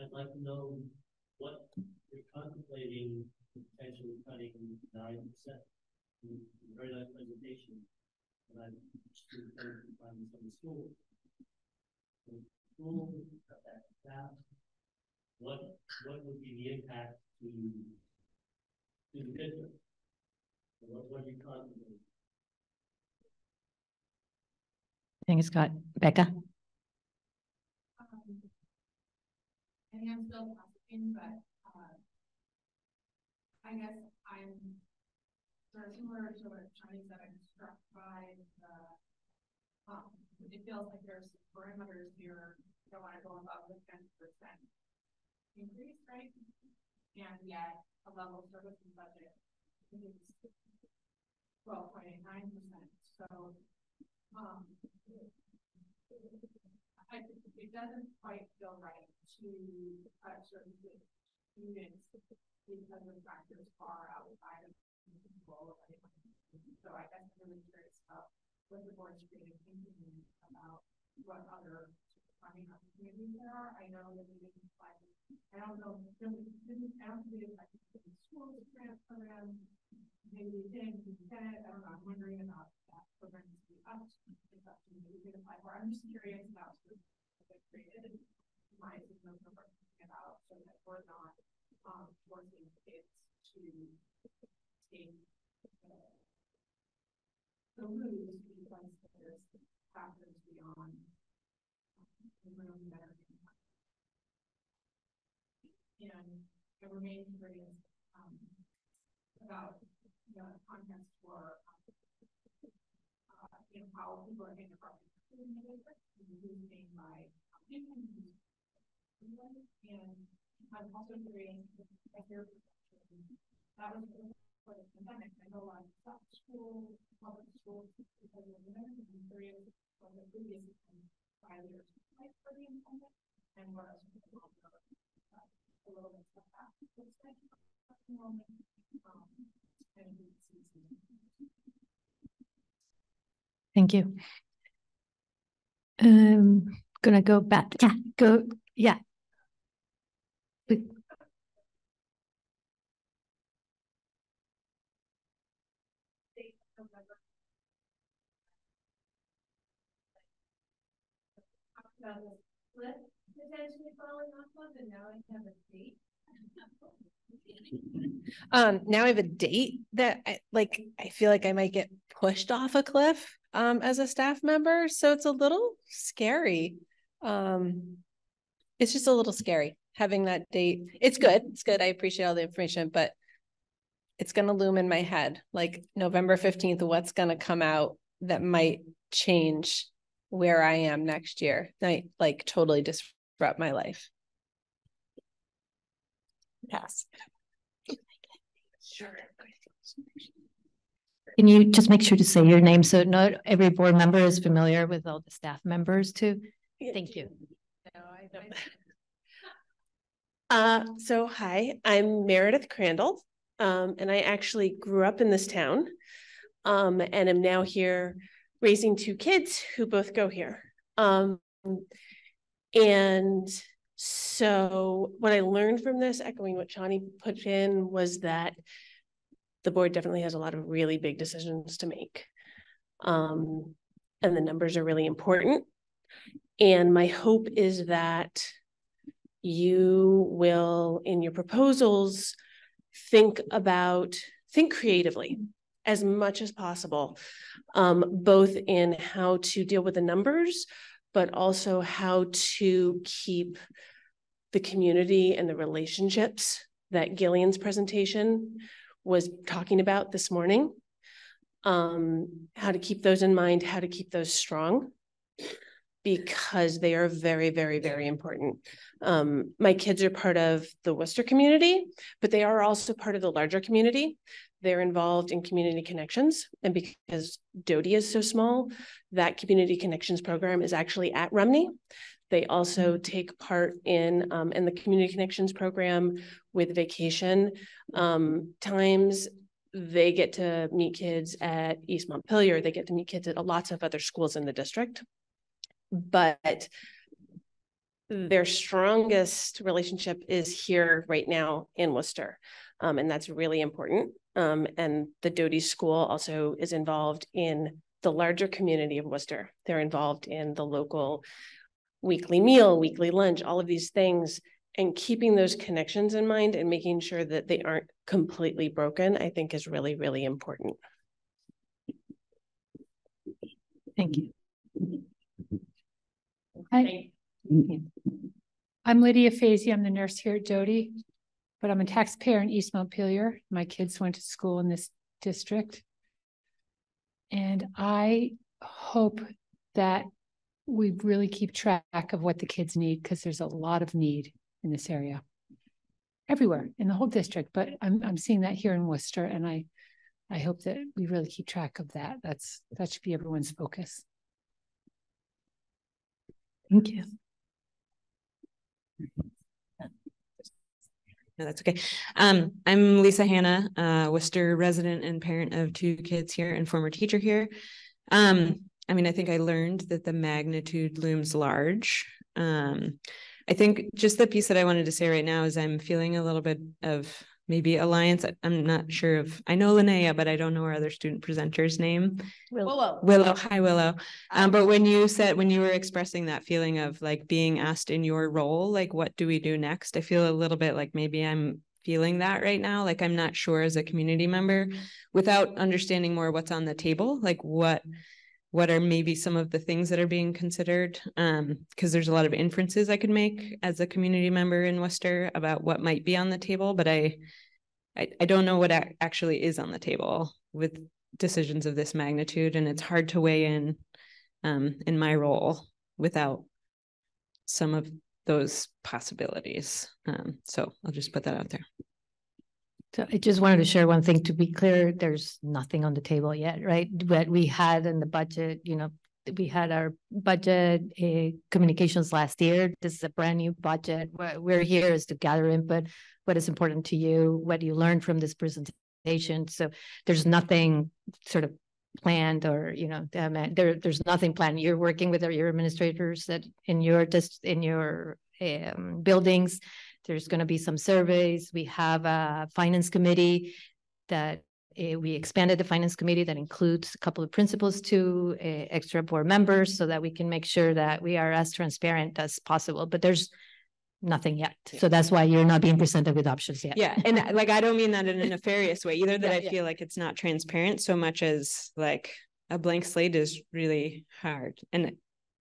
I'd like to know what you're contemplating potentially cutting nine percent. Very nice presentation. And I'm interested in finding some school. School, cut back staff. What, what would be the impact to, to the district? What, what are you contemplating? Thank you, Scott. Becca? Um, I think I'm still asking, but, uh, I guess I'm sort of similar to what Johnny said, I'm struck by the, um, it feels like there's parameters here, don't want to go above the ten percent increase, right? And yet a level services budget is nine percent, so, um. I, it doesn't quite feel right to cut certain students because of factors far outside of the control of anyone. So I guess I'm really curious about what the board's really thinking about what other funding opportunities there. I know that we didn't find, I don't know, didn't, didn't, I don't think we did like the schools grant program. Maybe we did, we did, I don't know, I'm wondering about that program to be up, it's up to me, we could apply for. I'm just curious about sort of they created. System of thinking about so that we're not um forcing kids to take uh, the lose because there's factors beyond um, the room that are in And I remain curious um about the context for uh, you know, how people are in the property. Who's being my and I'm also curious, if your that was for the pandemic, I know a lot of school, public schools, because of the I'm curious from the previous five for the pandemic, and what else we A little bit at the moment, um, and we see Thank you. Um, gonna go back, yeah, go, yeah. But- about the split potentially falling off of, and now I have a date. Um, now I have a date that I like, I feel like I might get pushed off a cliff um as a staff member, so it's a little scary. Um, it's just a little scary having that date. It's good, it's good. I appreciate all the information, but it's gonna loom in my head, like November fifteenth, what's gonna come out that might change where I am next year, might like totally disrupt my life. Pass. Sure. Can you just make sure to say your name so not every board member is familiar with all the staff members too? Thank you. Uh, so hi, I'm Meredith Crandall. Um, and I actually grew up in this town. Um, and am now here raising two kids who both go here. Um, and so what I learned from this, echoing what Shawnee put in, was that the board definitely has a lot of really big decisions to make. Um, and the numbers are really important. And my hope is that you will, in your proposals, think about, think creatively as much as possible, um, both in how to deal with the numbers, but also how to keep the community and the relationships that Gillian's presentation was talking about this morning. Um, how to keep those in mind, how to keep those strong because they are very, very, very important. Um, my kids are part of the Worcester community, but they are also part of the larger community. They're involved in community connections. And because Doty is so small, that community connections program is actually at Rumney. They also take part in, um, in the community connections program with vacation um, times. They get to meet kids at East Montpelier. They get to meet kids at lots of other schools in the district but their strongest relationship is here right now in Worcester. Um, and that's really important. Um, and the Doty School also is involved in the larger community of Worcester. They're involved in the local weekly meal, weekly lunch, all of these things. And keeping those connections in mind and making sure that they aren't completely broken, I think is really, really important. Thank you. Hi. I'm Lydia Fazy. I'm the nurse here at Doty, but I'm a taxpayer in East Montpelier. My kids went to school in this district. And I hope that we really keep track of what the kids need because there's a lot of need in this area. Everywhere in the whole district, but I'm I'm seeing that here in Worcester and I I hope that we really keep track of that. That's, that should be everyone's focus. Thank you. No, that's okay. Um, I'm Lisa Hanna, uh, Worcester resident and parent of two kids here and former teacher here. Um, I mean, I think I learned that the magnitude looms large. Um, I think just the piece that I wanted to say right now is I'm feeling a little bit of maybe alliance. I'm not sure of, I know Linnea, but I don't know our other student presenter's name. Willow. Willow, hi Willow. Um, but when you said, when you were expressing that feeling of like being asked in your role, like what do we do next? I feel a little bit like maybe I'm feeling that right now. Like I'm not sure as a community member without understanding more what's on the table, like what what are maybe some of the things that are being considered um because there's a lot of inferences i could make as a community member in worcester about what might be on the table but i i, I don't know what ac- actually is on the table with decisions of this magnitude and it's hard to weigh in um in my role without some of those possibilities. Um so i'll just put that out there So I just wanted to share one thing to be clear, there's nothing on the table yet, right? What we had in the budget, you know, we had our budget uh, communications last year. This is a brand new budget. What we're here is to gather input. What is important to you? What you learned from this presentation? So there's nothing sort of planned or, you know, um, there, there's nothing planned. You're working with your administrators that in your just in your um, buildings there's going to be some surveys. We have a finance committee that uh, we expanded the finance committee that includes a couple of principals to uh, extra board members so that we can make sure that we are as transparent as possible. But there's nothing yet. So that's why you're not being presented with options yet. Yeah, and like I don't mean that in a nefarious way either. That Yeah, I yeah. feel like it's not transparent so much as like a blank slate is really hard. And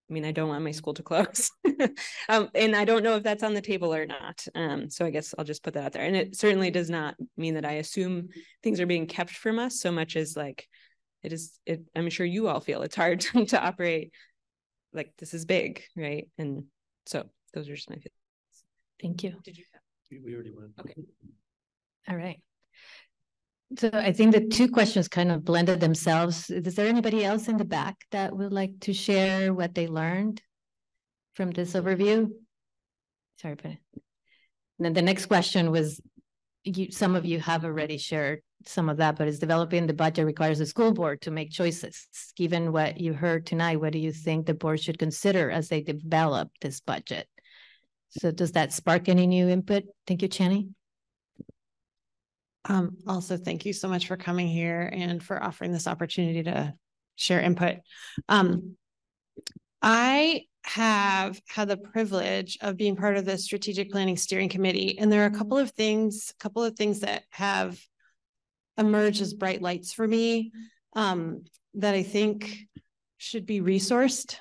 I mean, I don't want my school to close, um, and I don't know if that's on the table or not. Um, so I guess I'll just put that out there. And it certainly does not mean that I assume things are being kept from us so much as like it is. It I'm sure you all feel it's hard to operate like this is big, right? And so those are just my feelings. Thank you. Did you? We, we already went. Okay. All right. So I think the two questions kind of blended themselves. Is there anybody else in the back that would like to share what they learned from this overview? Sorry, but then the next question was, you, some of you have already shared some of that, but is developing the budget requires the school board to make choices. Given what you heard tonight, what do you think the board should consider as they develop this budget? So does that spark any new input? Thank you, Channing. Um, also, thank you so much for coming here and for offering this opportunity to share input. Um, I have had the privilege of being part of the strategic planning steering committee, and there are a couple of things, a couple of things that have emerged as bright lights for me um, that I think should be resourced.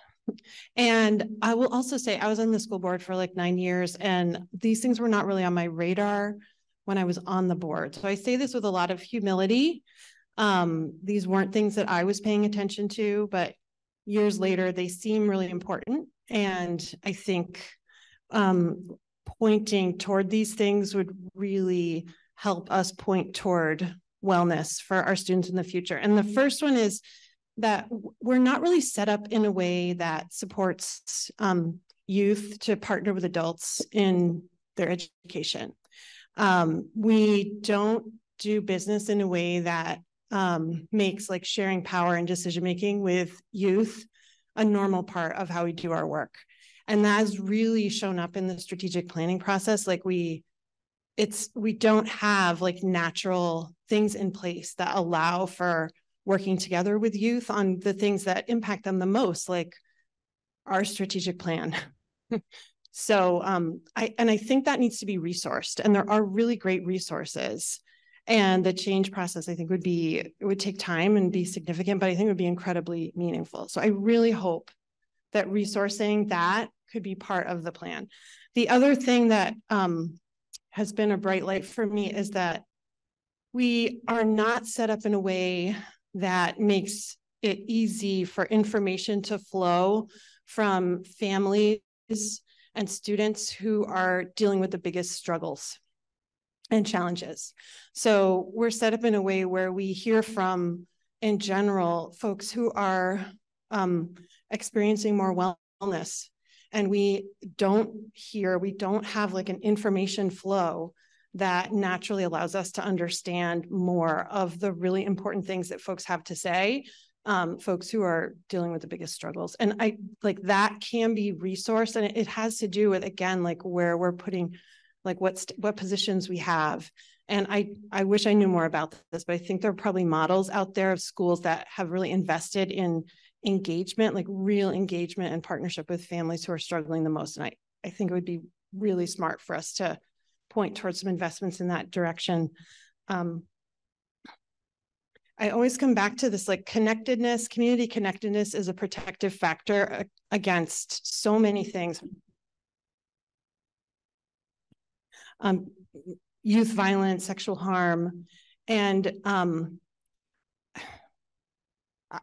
And I will also say I was on the school board for like nine years, and these things were not really on my radar when I was on the board. So I say this with a lot of humility. Um, these weren't things that I was paying attention to, but years later, they seem really important. And I think um, pointing toward these things would really help us point toward wellness for our students in the future. And the first one is that we're not really set up in a way that supports um, youth to partner with adults in their education. Um, we don't do business in a way that um, makes like sharing power and decision making with youth a normal part of how we do our work. And that has really shown up in the strategic planning process. Like we, it's, we don't have like natural things in place that allow for working together with youth on the things that impact them the most, like our strategic plan. so um, I and I think that needs to be resourced, and there are really great resources. And the change process, I think, would be it would take time and be significant, but I think it would be incredibly meaningful. So I really hope that resourcing that could be part of the plan. The other thing that um, has been a bright light for me is that we are not set up in a way that makes it easy for information to flow from families and students who are dealing with the biggest struggles. and challenges. So we're set up in a way where we hear from, in general, folks who are um, experiencing more wellness. And we don't hear, we don't have like an information flow that naturally allows us to understand more of the really important things that folks have to say um, folks who are dealing with the biggest struggles. And I like that can be resourced and it, it has to do with, again, like where we're putting, like what's, what positions we have. And I, I wish I knew more about this, but I think there are probably models out there of schools that have really invested in engagement, like real engagement and partnership with families who are struggling the most. And I, I think it would be really smart for us to point towards some investments in that direction. Um, I always come back to this like connectedness, community connectedness is a protective factor against so many things. Um, youth violence, sexual harm, and um,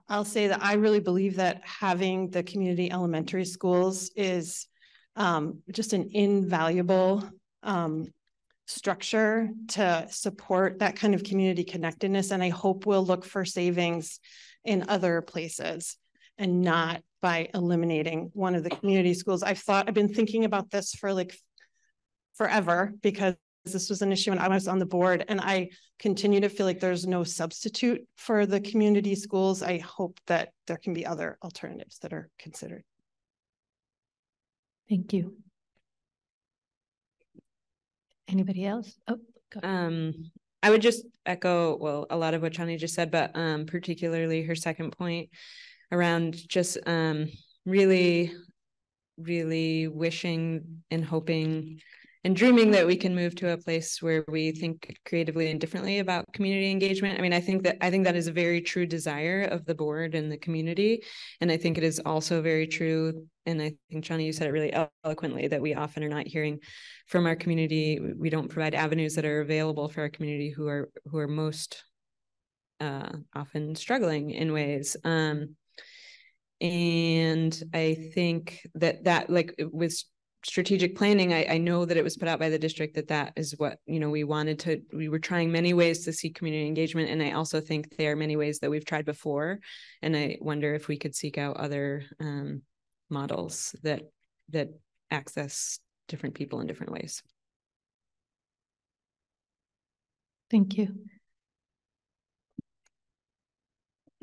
I'll say that I really believe that having the community elementary schools is um, just an invaluable um, structure to support that kind of community connectedness. And I hope we'll look for savings in other places and not by eliminating one of the community schools. I've thought, I've been thinking about this for like forever because this was an issue when I was on the board and I continue to feel like there's no substitute for the community schools. I hope that there can be other alternatives that are considered. Thank you. Anybody else? Oh, um, I would just echo, well, a lot of what Chani just said, but um, particularly her second point around just um, really, really wishing and hoping and dreaming that we can move to a place where we think creatively and differently about community engagement. I mean, I think that I think that is a very true desire of the board and the community, and I think it is also very true. And I think Johnny, you said it really eloquently that we often are not hearing from our community. We don't provide avenues that are available for our community who are who are most uh, often struggling in ways. Um, and I think that that like with strategic planning I, I know that it was put out by the district that that is what you know we wanted to we were trying many ways to see community engagement and i also think there are many ways that we've tried before. And i wonder if we could seek out other um, models that that access different people in different ways. Thank you.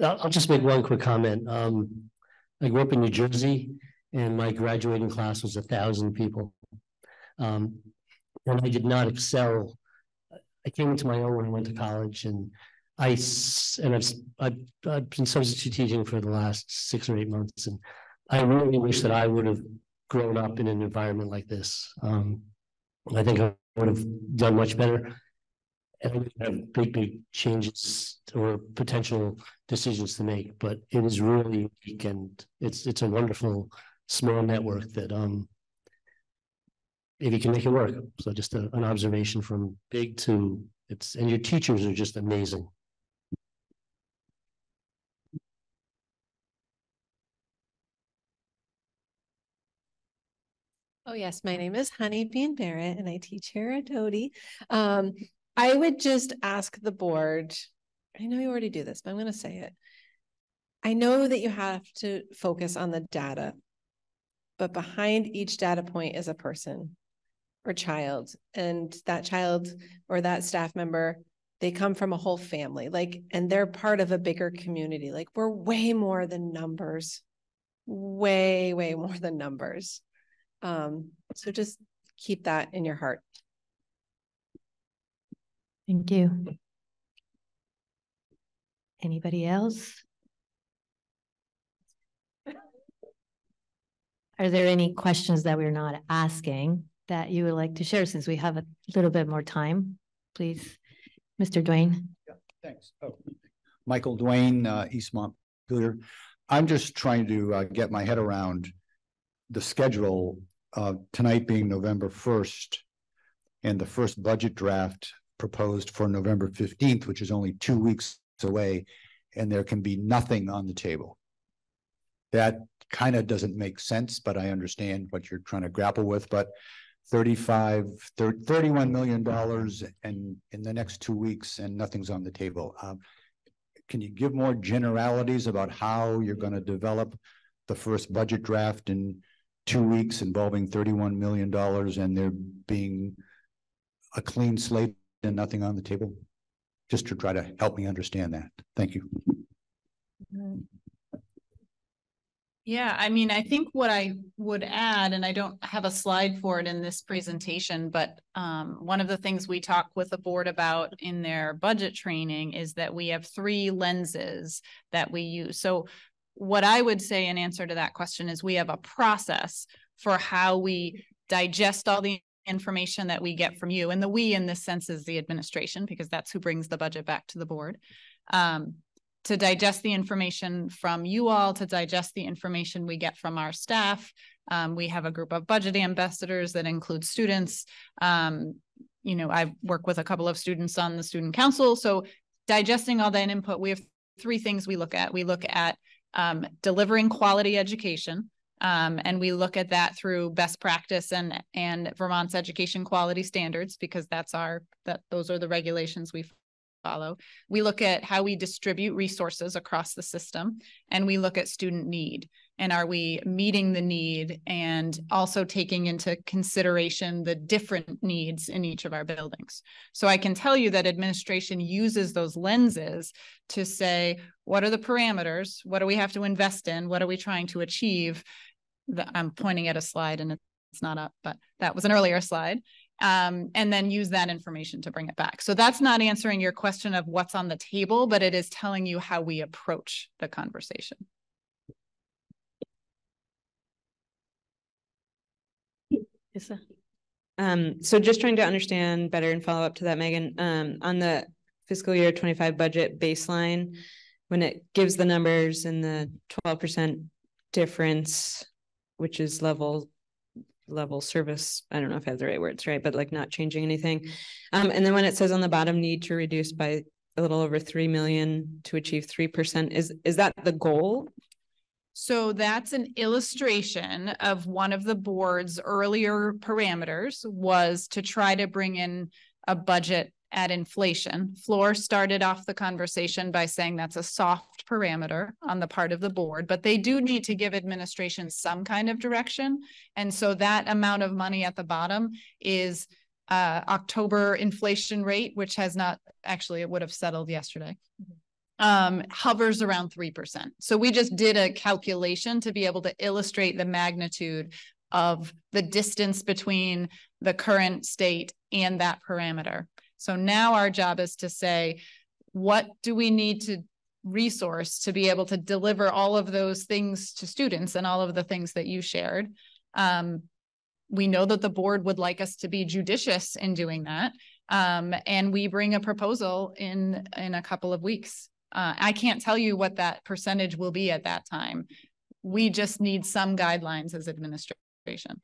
I'll just make one quick comment. Um, i grew up in new jersey and my graduating class was a thousand people. Um, and I did not excel. I came into my own when I went to college, and I and I've, I've, I've been substitute teaching for the last six or eight months, and I really wish that I would have grown up in an environment like this. Um, I think I would have done much better and have big, big changes or potential decisions to make. But it is really unique, and it's it's a wonderful small network that um if you can make it work. So just a, an observation from big to it's and your teachers are just amazing. Oh yes, my name is Honey Bean Barrett and I teach here at Doty. Um, I would just ask the board, I know you already do this, but I'm going to say it. I know that you have to focus on the data but behind each data point is a person or child and that child or that staff member they come from a whole family like and they're part of a bigger community. Like we're way more than numbers way way more than numbers. Um so just keep that in your heart. Thank you. Anybody else Are there any questions that we're not asking that you would like to share since we have a little bit more time? Please, Mr. Dwayne. Yeah, thanks. Oh, Michael Dwayne, uh, East Montpelier. I'm just trying to uh, get my head around the schedule uh, tonight being November 1st and the first budget draft proposed for November 15th, which is only two weeks away, and there can be nothing on the table. That kind of doesn't make sense, but I understand what you're trying to grapple with. But 35, thir- 31 million dollars and in the next two weeks and nothing's on the table. Um, Can you give more generalities about how you're going to develop the first budget draft in two weeks involving thirty-one million dollars and there being a clean slate and nothing on the table? Just to try to help me understand that. Thank you. Yeah, I mean, I think what I would add, and I don't have a slide for it in this presentation, but um, one of the things we talk with the board about in their budget training is that we have three lenses that we use. So what I would say in answer to that question is we have a process for how we digest all the information that we get from you. And the we in this sense is the administration, because that's who brings the budget back to the board. Um, to digest the information from you all, to digest the information we get from our staff. Um, we have a group of budget ambassadors that include students. Um, you know, I work with a couple of students on the student council. So digesting all that input, we have three things we look at. We look at um, delivering quality education. Um, and we look at that through best practice and and Vermont's education quality standards because that's our that those are the regulations we follow. We look at how we distribute resources across the system and we look at student need. And are we meeting the need and also taking into consideration the different needs in each of our buildings? So I can tell you that administration uses those lenses to say, what are the parameters? What do we have to invest in? What are we trying to achieve? I'm pointing at a slide and it's not up, but that was an earlier slide um, and then use that information to bring it back. So that's not answering your question of what's on the table, but it is telling you how we approach the conversation. Issa? Um, so just trying to understand better and follow up to that, Meagan, um, on the fiscal year twenty-five budget baseline, when it gives the numbers and the twelve percent difference, which is level level service. I don't know if I have the right words, right? But like not changing anything. Um, and then when it says on the bottom, need to reduce by a little over 3 million to achieve 3%, is, is that the goal? So that's an illustration of one of the board's earlier parameters was to try to bring in a budget at inflation. Flor started off the conversation by saying that's a soft parameter on the part of the board, but they do need to give administration some kind of direction. And so that amount of money at the bottom is uh, October inflation rate, which has not actually, it would have settled yesterday. Um, hovers around 3%. So we just did a calculation to be able to illustrate the magnitude of the distance between the current state and that parameter. So now our job is to say, what do we need to resource to be able to deliver all of those things to students and all of the things that you shared? Um, we know that the board would like us to be judicious in doing that. Um, and we bring a proposal in in a couple of weeks. Uh, I can't tell you what that percentage will be at that time. We just need some guidelines as administration.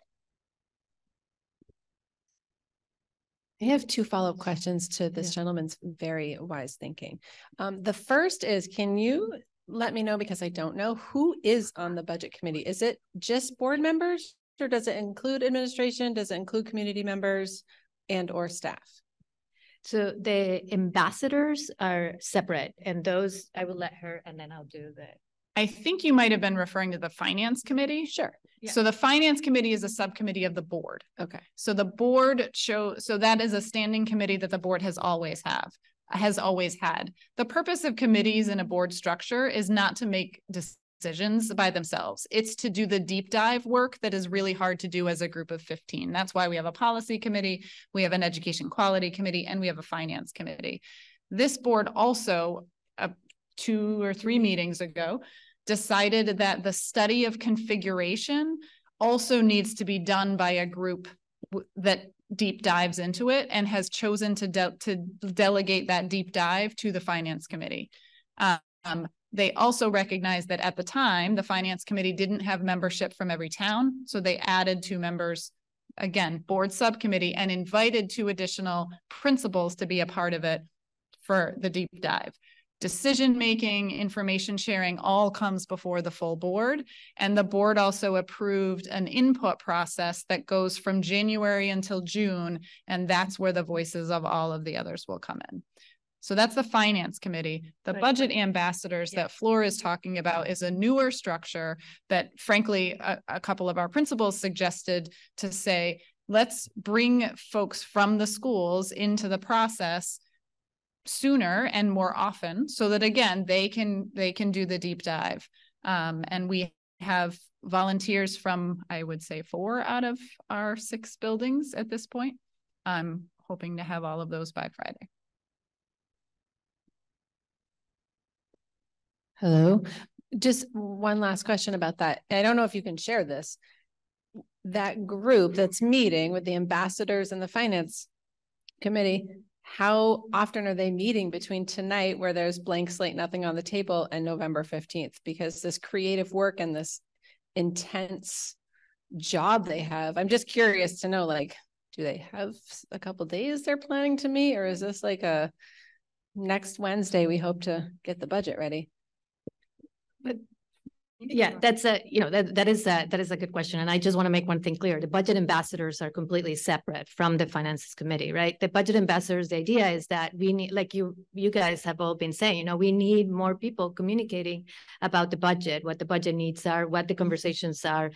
I have two follow-up questions to this yeah. gentleman's very wise thinking. Um, the first is, can you let me know, because I don't know, who is on the budget committee? Is it just board members or does it include administration? Does it include community members and or staff? So the ambassadors are separate and those I will let her and then I'll do the I think you might have been referring to the finance committee. Sure. Yeah. So the finance committee is a subcommittee of the board. Okay. So the board show so that is a standing committee that the board has always have has always had. The purpose of committees in a board structure is not to make decisions by themselves. It's to do the deep dive work that is really hard to do as a group of 15. That's why we have a policy committee, we have an education quality committee, and we have a finance committee. This board also uh, two or three meetings ago decided that the study of configuration also needs to be done by a group that deep dives into it and has chosen to de to delegate that deep dive to the finance committee. Um, they also recognized that at the time, the finance committee didn't have membership from every town. So they added two members, again, board subcommittee and invited two additional principals to be a part of it for the deep dive. Decision-making, information sharing all comes before the full board. And the board also approved an input process that goes from January until June. And that's where the voices of all of the others will come in. So that's the finance committee. The budget ambassadors that Flor is talking about is a newer structure that frankly, a, a couple of our principals suggested to say, let's bring folks from the schools into the process sooner and more often so that again, they can, they can do the deep dive. Um, and we have volunteers from, I would say, four out of our six buildings at this point. I'm hoping to have all of those by Friday. Hello, just one last question about that. I don't know if you can share this. That group that's meeting with the ambassadors and the finance committee, how often are they meeting between tonight where there's blank slate, nothing on the table and November fifteenth? Because this creative work and this intense job they have, I'm just curious to know, like, do they have a couple days they're planning to meet or is this like a next Wednesday, we hope to get the budget ready? Yeah, that's a, you know, that, that is a, that is a good question. And I just want to make one thing clear. The budget ambassadors are completely separate from the finances committee, right? The budget ambassadors, the idea is that we need, like you, you guys have all been saying, you know, we need more people communicating about the budget, what the budget needs are, what the conversations are,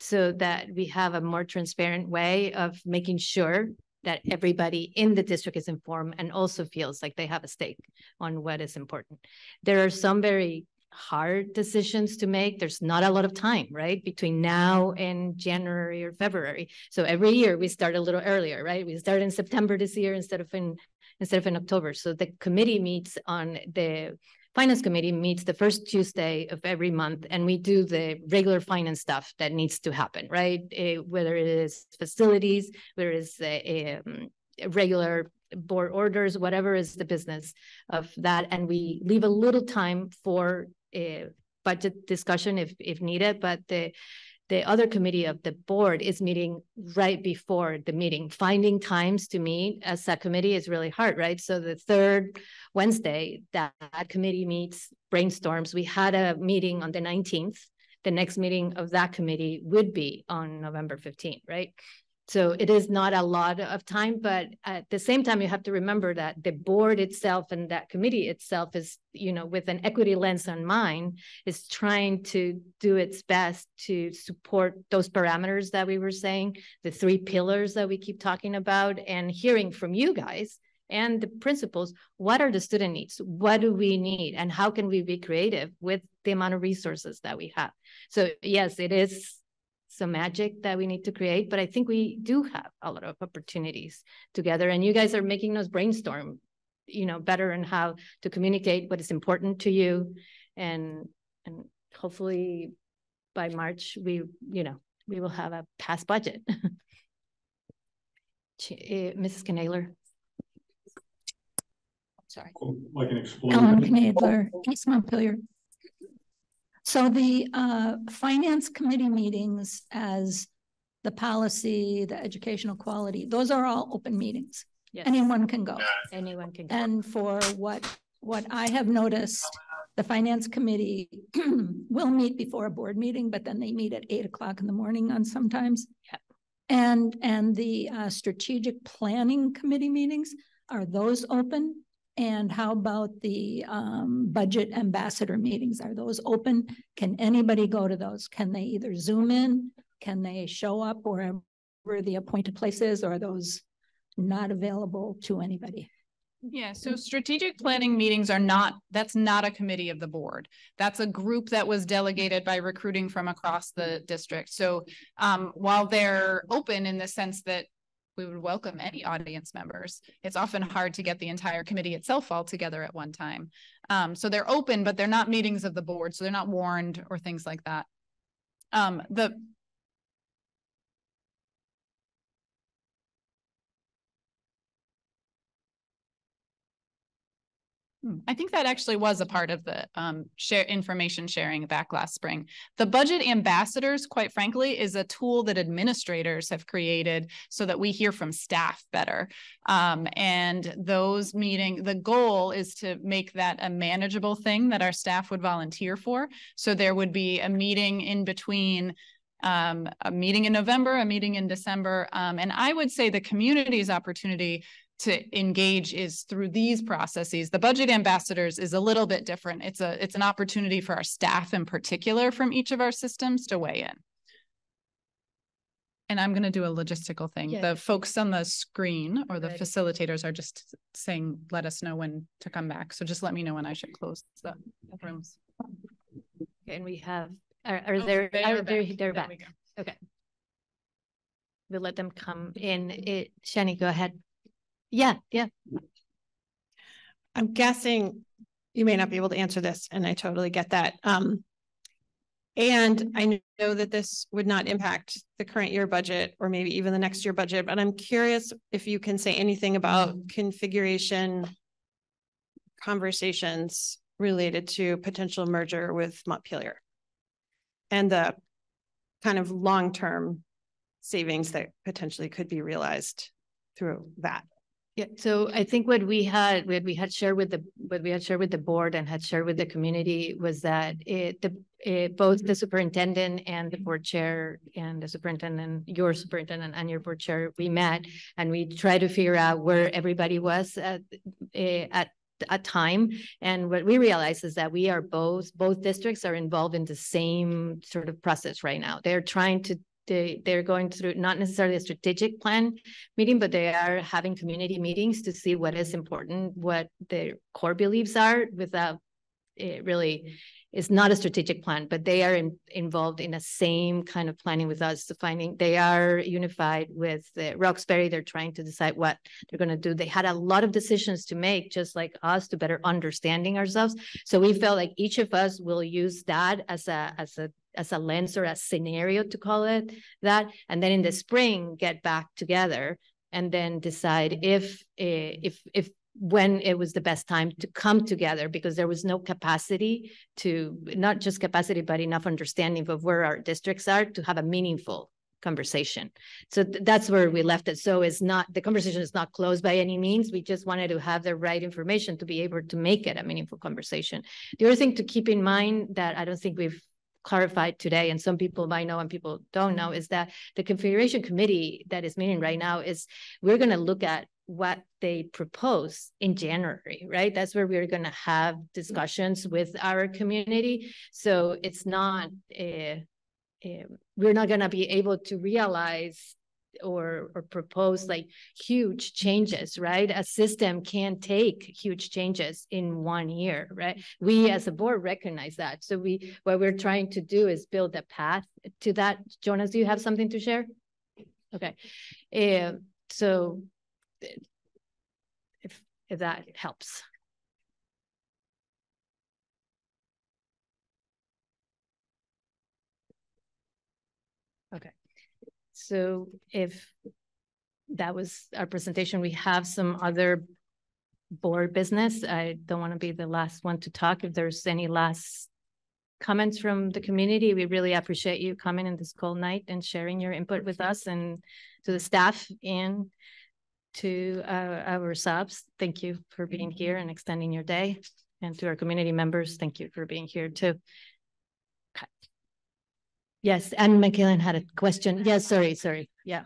so that we have a more transparent way of making sure that everybody in the district is informed and also feels like they have a stake on what is important. There are some very hard decisions to make. There's not a lot of time, right? Between now and January or February. So every year we start a little earlier, right? We start in September this year instead of in instead of in October. So the committee meets on the finance committee meets the first Tuesday of every month and we do the regular finance stuff that needs to happen, right? Eh, whether it is facilities, whether it's uh, um, regular board orders, whatever is the business of that. And we leave a little time for Eh, budget discussion if, if needed, but the, the other committee of the board is meeting right before the meeting. Finding times to meet as a committee is really hard, right? So the third Wednesday, that, that committee meets, brainstorms. We had a meeting on the nineteenth. The next meeting of that committee would be on November fifteenth, right? So it is not a lot of time, but at the same time, you have to remember that the board itself and that committee itself is, you know, with an equity lens on mind, is trying to do its best to support those parameters that we were saying, the three pillars that we keep talking about, and hearing from you guys and the principals, what are the student needs? What do we need? And how can we be creative with the amount of resources that we have? So yes, it is some magic that we need to create, but I think we do have a lot of opportunities together and you guys are making us brainstorm, you know, better and how to communicate what is important to you and, and hopefully by March, we, you know, we will have a passed budget. Eh, Mrs. Canaler. Sorry. Like an Ellen explosion. Knadler, East Montpelier. So the uh finance committee meetings as the policy, the educational quality, those are all open meetings. Yes. Anyone can go. Anyone can. go. And for what, what I have noticed, the finance committee will meet before a board meeting, but then they meet at eight o'clock in the morning on sometimes. Yep. And, and the uh, strategic planning committee meetings, are those open? And how about the um, budget ambassador meetings? Are those open? Can anybody go to those? Can they either zoom in? Can they show up wherever the appointed place is, or are those not available to anybody? Yeah, so strategic planning meetings are not, that's not a committee of the board. That's a group that was delegated by recruiting from across the district. So um, while they're open in the sense that we would welcome any audience members, it's often hard to get the entire committee itself all together at one time. Um, so they're open, but they're not meetings of the board, so they're not warned or things like that. Um, the I think that actually was a part of the um share information sharing back last spring. The budget ambassadors, quite frankly, is a tool that administrators have created so that we hear from staff better. Um, and those meeting, the goal is to make that a manageable thing that our staff would volunteer for. So there would be a meeting in between um, a meeting in November, a meeting in December. Um, and I would say the community's opportunity to engage is through these processes. The budget ambassadors is a little bit different. It's a it's an opportunity for our staff in particular from each of our systems to weigh in. And I'm going to do a logistical thing. Yeah. The folks on the screen or the Right. facilitators are just saying, let us know when to come back. So just let me know when I should close the rooms. And we have, are, are Oh, there, they are back. they're There we back. Okay. We'll let them come in. It, Chani, go ahead. Yeah, yeah. I'm guessing you may not be able to answer this, and I totally get that. Um, and I know that this would not impact the current year budget or maybe even the next year budget, but I'm curious if you can say anything about configuration conversations related to potential merger with Montpelier and the kind of long-term savings that potentially could be realized through that. Yeah, so I think what we had, what we had shared with the, what we had shared with the board and had shared with the community was that it, the, it, both the superintendent and the board chair and the superintendent, your superintendent and your board chair, we met and we tried to figure out where everybody was at, eh, at a time. And what we realized is that we are both, both districts are involved in the same sort of process right now. They're trying to they they're going through not necessarily a strategic plan meeting, but they are having community meetings to see what is important, what their core beliefs are without it really is not a strategic plan, but they are in, involved in the same kind of planning with us to finding they are unified with the Roxbury. They're trying to decide what they're going to do. They had a lot of decisions to make, just like us, to better understanding ourselves. So we felt like each of us will use that as a as a as a lens or a scenario to call it that, and then in the spring get back together and then decide if eh, if if when it was the best time to come together because there was no capacity to not just capacity but enough understanding of where our districts are to have a meaningful conversation. So th- that's where we left it. So it's not the conversation is not closed by any means. We just wanted to have the right information to be able to make it a meaningful conversation. The other thing to keep in mind that i don't think we've clarified today and some people might know and people don't know is that the configuration committee that is meeting right now is we're going to look at what they propose in January, right? That's where we're going to have discussions with our community. So it's not, uh, uh, we're not going to be able to realize or or propose like huge changes, right? A system can take huge changes in one year, right? We as a board recognize that. So we what we're trying to do is build a path to that. Jonas, do you have something to share? Okay. Uh, so if if that helps. Okay. So if that was our presentation, we have some other board business. I don't want to be the last one to talk. If there's any last comments from the community, we really appreciate you coming in this cold night and sharing your input with us and to the staff and to uh, our subs. Thank you for being here and extending your day. And to our community members, thank you for being here too. Okay. Yes, and McKillen had a question. Yes, sorry, sorry. Yeah.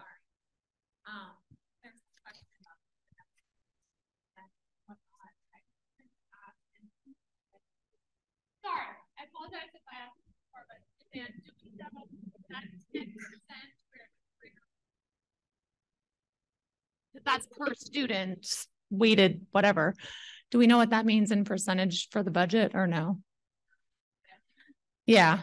Sorry, I apologize if I asked before, but Dan, do we know that ten percent? That's per student weighted, whatever. Do we know what that means in percentage for the budget or no? Yeah.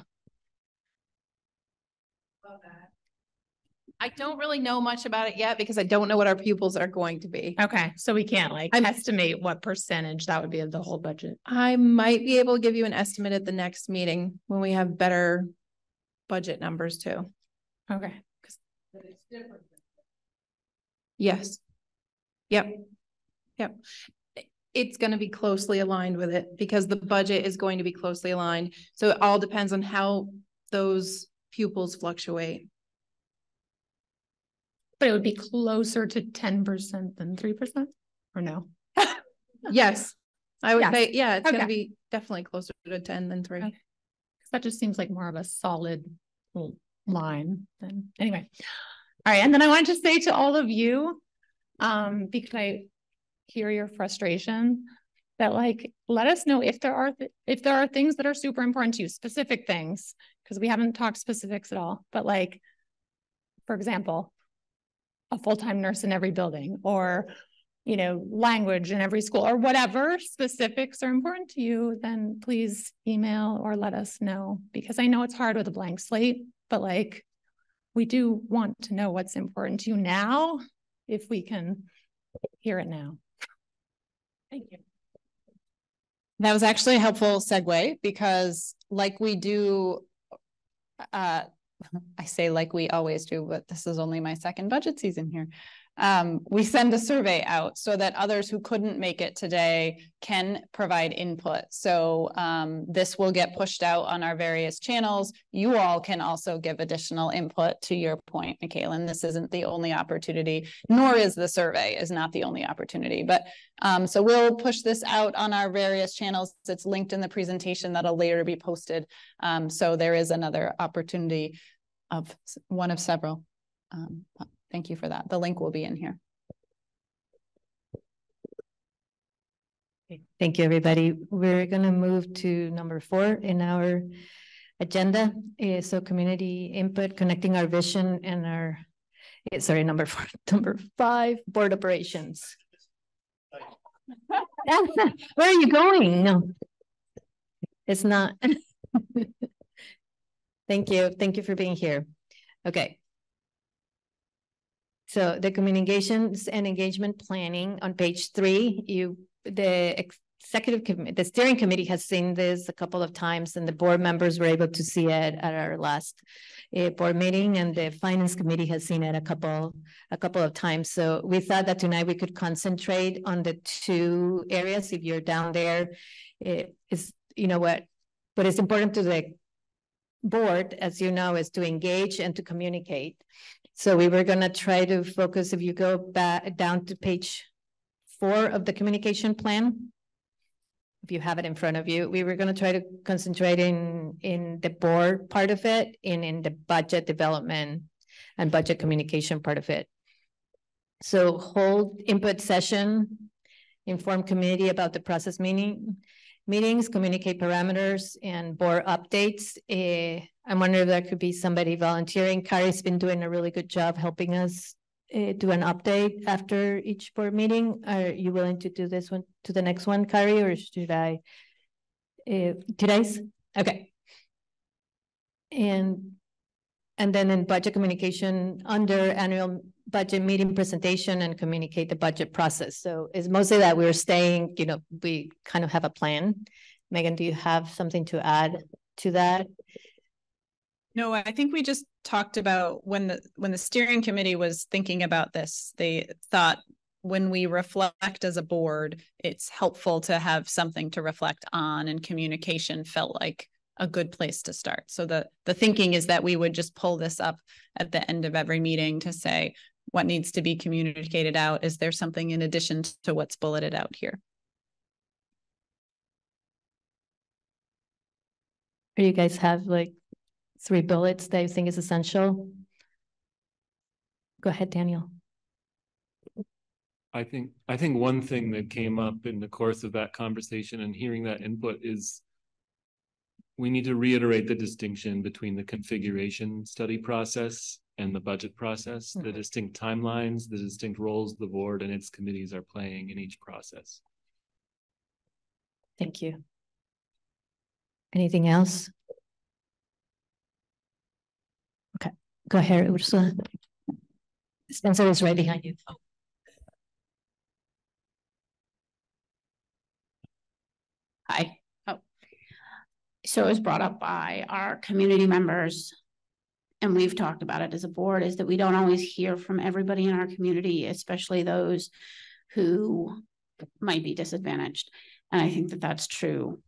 I don't really know much about it yet because I don't know what our pupils are going to be. Okay, so we can't like I'm- estimate what percentage that would be of the whole budget. I might be able to give you an estimate at the next meeting when we have better budget numbers too. Okay. Yes. Yep. Yep. it's gonna be closely aligned with it because the budget is going to be closely aligned. So it all depends on how those pupils fluctuate. But it would be closer to ten percent than three percent, or no? Yes, I would Yes. say, yeah, it's gonna be definitely closer to ten than three. Okay. That just seems like more of a solid line than, anyway. All right, and then I wanted to say to all of you, um, because I hear your frustration, that like, let us know if there are, th- if there are things that are super important to you, specific things, because we haven't talked specifics at all, but like, for example, a full-time nurse in every building, or you know, language in every school or whatever specifics are important to you, then please email or let us know because I know it's hard with a blank slate, but like we do want to know what's important to you now if we can hear it now. Thank you. That was actually a helpful segue because like we do, uh, I say like we always do, but this is only my second budget season here. Um, we send a survey out so that others who couldn't make it today can provide input. So um, this will get pushed out on our various channels. You all can also give additional input to your point, Michaela. This isn't the only opportunity, nor is the survey is not the only opportunity. But um, so we'll push this out on our various channels. It's linked in the presentation that'll later be posted. Um, so there is another opportunity of one of several. Thank you for that. The link will be in here. Thank you, everybody. We're gonna move to number four in our agenda. Uh, so community input, connecting our vision and our, eh, sorry, number four, number five, board operations. Where are you going? No. It's not. Thank you. Thank you for being here. Okay. So the communications and engagement planning on page three, you, the executive, commi- the steering committee has seen this a couple of times and the board members were able to see it at our last uh, board meeting and the finance committee has seen it a couple, a couple of times. So we thought that tonight we could concentrate on the two areas. If you're down there, it is, you know what, but it's important to the board, as you know, is to engage and to communicate. So we were gonna try to focus, if you go back down to page four of the communication plan. If you have it in front of you, we were gonna try to concentrate in, in the board part of it and in the budget development and budget communication part of it. So hold input session, inform community about the process meeting, meetings, communicate parameters and board updates. Eh, I'm wondering if there could be somebody volunteering. Kari's been doing a really good job helping us uh, do an update after each board meeting. Are you willing to do this one to the next one, Kari, or should I? Uh, today's, okay. And, and then in budget communication, under annual budget meeting presentation and communicate the budget process. So it's mostly that we're staying, you know, we kind of have a plan. Meagan, do you have something to add to that? No, I think we just talked about when the, when the steering committee was thinking about this, they thought when we reflect as a board, it's helpful to have something to reflect on and communication felt like a good place to start. So the, the thinking is that we would just pull this up at the end of every meeting to say, what needs to be communicated out? Is there something in addition to what's bulleted out here? Or you guys have like three bullets that you think is essential? Go ahead, Daniel. I think, I think one thing that came up in the course of that conversation and hearing that input is we need to reiterate the distinction between the configuration study process and the budget process, the Mhm. distinct timelines, the distinct roles the board and its committees are playing in each process. Thank you. Anything else? Okay, go ahead, Ursula. Spencer is right behind you. Hi. Oh. So it was brought up by our community members. And we've talked about it as a board is that we don't always hear from everybody in our community, especially those who might be disadvantaged. And I think that that's true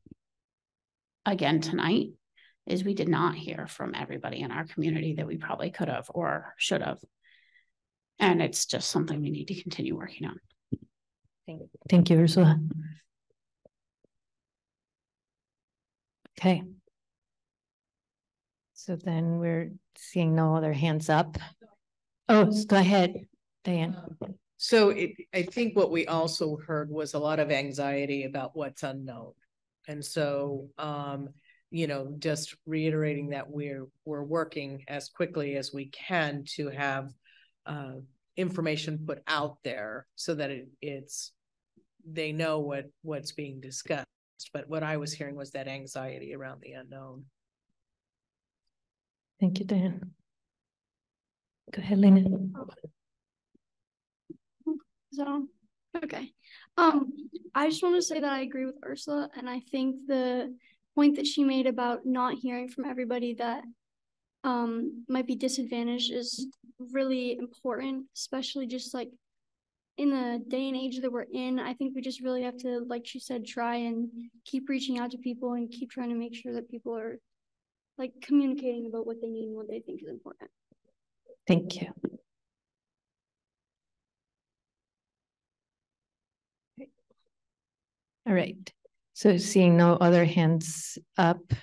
again tonight is we did not hear from everybody in our community that we probably could have or should have. And it's just something we need to continue working on. Thank you. Thank you, Ursula. Okay. So then we're seeing no other hands up. Oh, go ahead, Diane. So it, I think what we also heard was a lot of anxiety about what's unknown. And so, um, you know, just reiterating that we're, we're working as quickly as we can to have, uh, information put out there so that it, it's, they know what, what's being discussed. But what I was hearing was that anxiety around the unknown. Thank you, Dan. Go ahead, Lena. So, okay. Um, I just want to say that I agree with Ursula, and I think the point that she made about not hearing from everybody that um might be disadvantaged is really important, especially just like in the day and age that we're in. I think we just really have to, like she said, try and keep reaching out to people and keep trying to make sure that people are like communicating about what they need and what they think is important. Thank you. All right. So seeing no other hands up, uh,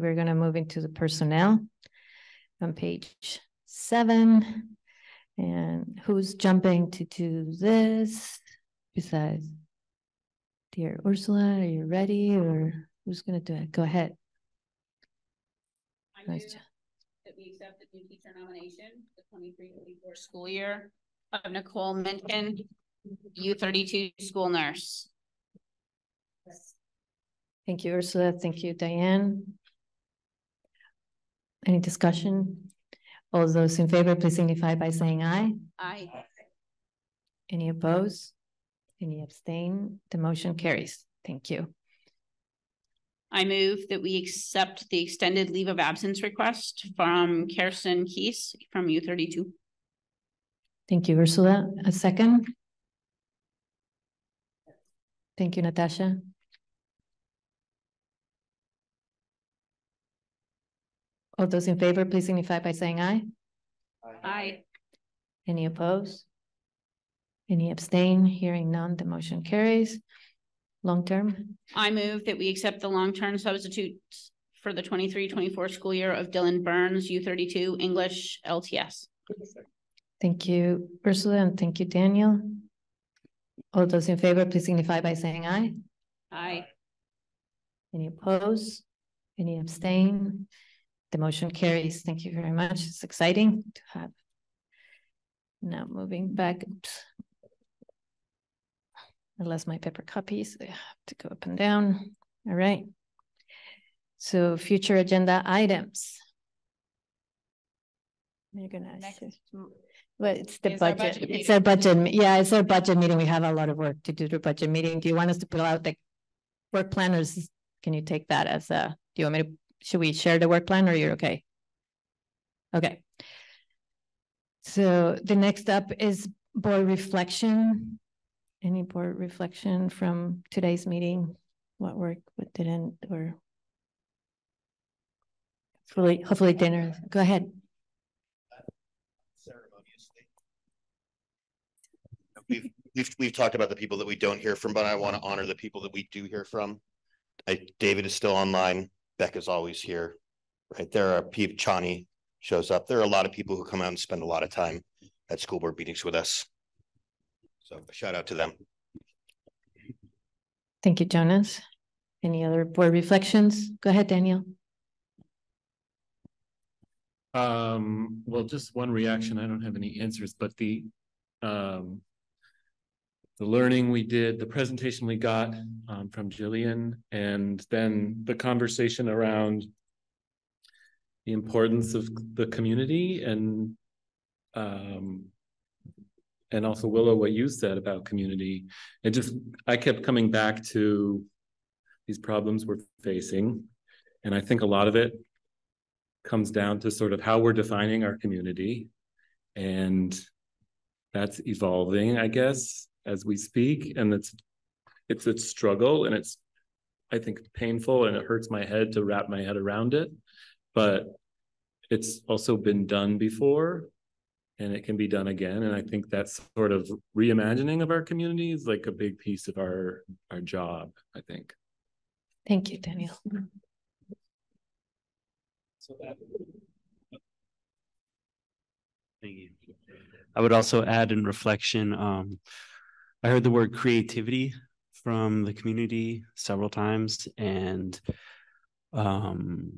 we're going to move into the personnel on page seven. And who's jumping to do this besides dear Ursula? Are you ready or who's going to do it? Go ahead. I move that we accept the new teacher nomination, the 23-24 school year of Nicole Minton, U32 school nurse. Thank you, Ursula. Thank you, Diane. Any discussion? All those in favor, please signify by saying aye. Aye. Any opposed? Any abstain? The motion carries. Thank you. I move that we accept the extended leave of absence request from Kirsten Keese from U thirty-two. Thank you, Ursula. A second? Thank you, Natasha. All those in favor, please signify by saying aye. Aye. Any opposed? Any abstain? Hearing none, the motion carries. Long term, I move that we accept the long-term substitutes for the 23-24 school year of Dylan Burns, U thirty-two, English LTS. thank you, Ursula, and thank you, Daniel. All those in favor, please signify by saying aye. Aye. Any opposed? Any abstain? The motion carries. Thank you very much. It's exciting to have. Now moving back. I lost my paper copies. They have to go up and down. All right. So future agenda items. You're gonna. Well, it's the budget. budget It's our budget. Yeah, it's our budget meeting. We have a lot of work to do the budget meeting. Do you want us to put out the work planners? Can you take that as a, do you want me to, should we share the work plan or you're okay? Okay. So the next up is board reflection. Any board reflection from today's meeting? What worked, what didn't, or? Hopefully, hopefully dinner. Go ahead. We've, we've, we've talked about the people that we don't hear from, but I want to honor the people that we do hear from. I, David is still online. Becca's always here. Right? There are people, Chani shows up. There are a lot of people who come out and spend a lot of time at school board meetings with us. So a shout out to them. Thank you, Jonas. Any other board reflections? Go ahead, Daniel. Um, well, just one reaction. I don't have any answers, but the um the learning we did, the presentation we got um from Jillian, and then the conversation around the importance of the community and um and also mm-hmm. Willow, what you said about community. It just I kept coming back to these problems we're facing. And I think a lot of it comes down to sort of how we're defining our community. And that's evolving, I guess, as we speak. And it's it's a struggle and it's, I think, painful and it hurts my head to wrap my head around it. But it's also been done before and it can be done again. And I think that sort of reimagining of our community is like a big piece of our, our job, I think. Thank you, Daniel. So that. Thank you. I would also add in reflection, um, I heard the word creativity from the community several times and um,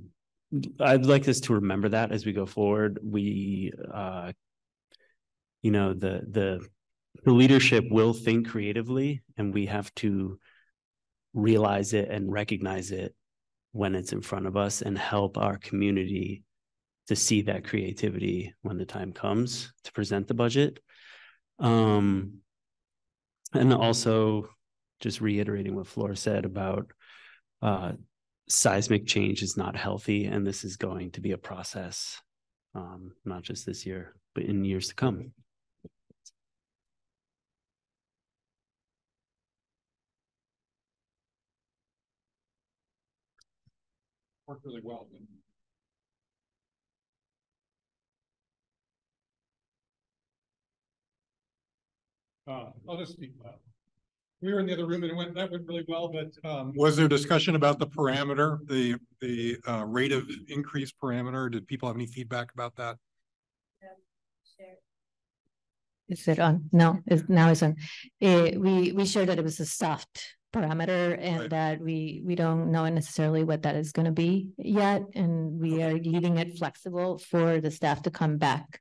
I'd like us to remember that as we go forward. We, uh, you know, the the the leadership will think creatively, and we have to realize it and recognize it when it's in front of us, and help our community to see that creativity when the time comes to present the budget. Um, and also, just reiterating what Flora said about uh, seismic change is not healthy, and this is going to be a process, um, not just this year, but in years to come. Worked really well. Uh, I'll just speak loud we were in the other room and it went, that went really well, but, um, was there discussion about the parameter, the, the, uh, rate of increase parameter? Did people have any feedback about that? Is it on? No, it's now it's on. Uh, we, we shared that it was a soft parameter and Right. that we, we don't know necessarily what that is gonna be yet. And we are leaving it flexible for the staff to come back.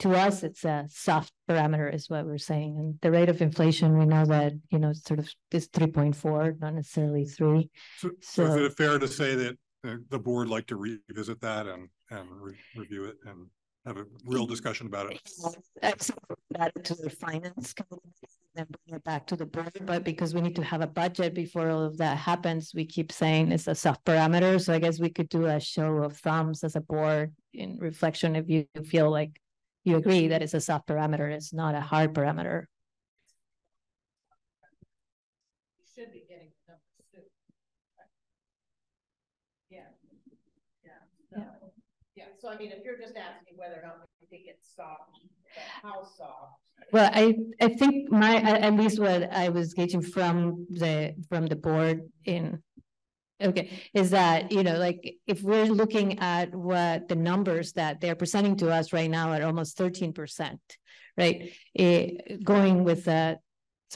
To us, it's a soft parameter is what we're saying. And the rate of inflation, we know that, you know, sort of is three point four, not necessarily three. So, so is So- it fair to say that uh, the board like to revisit that and, and re- review it and have a real discussion about it? That to the finance committee, then bring it back to the board, but because we need to have a budget before all of that happens, we keep saying it's a soft parameter, so I guess we could do a show of thumbs as a board in reflection if you feel like you agree that it's a soft parameter, it's not a hard parameter. Yeah, so I mean, if you're just asking whether or not we think it's soft, how soft? Well, I, I think my at least what I was gauging from the from the board in okay is that you know like if we're looking at what the numbers that they're presenting to us right now at almost 13 percent right it, going with that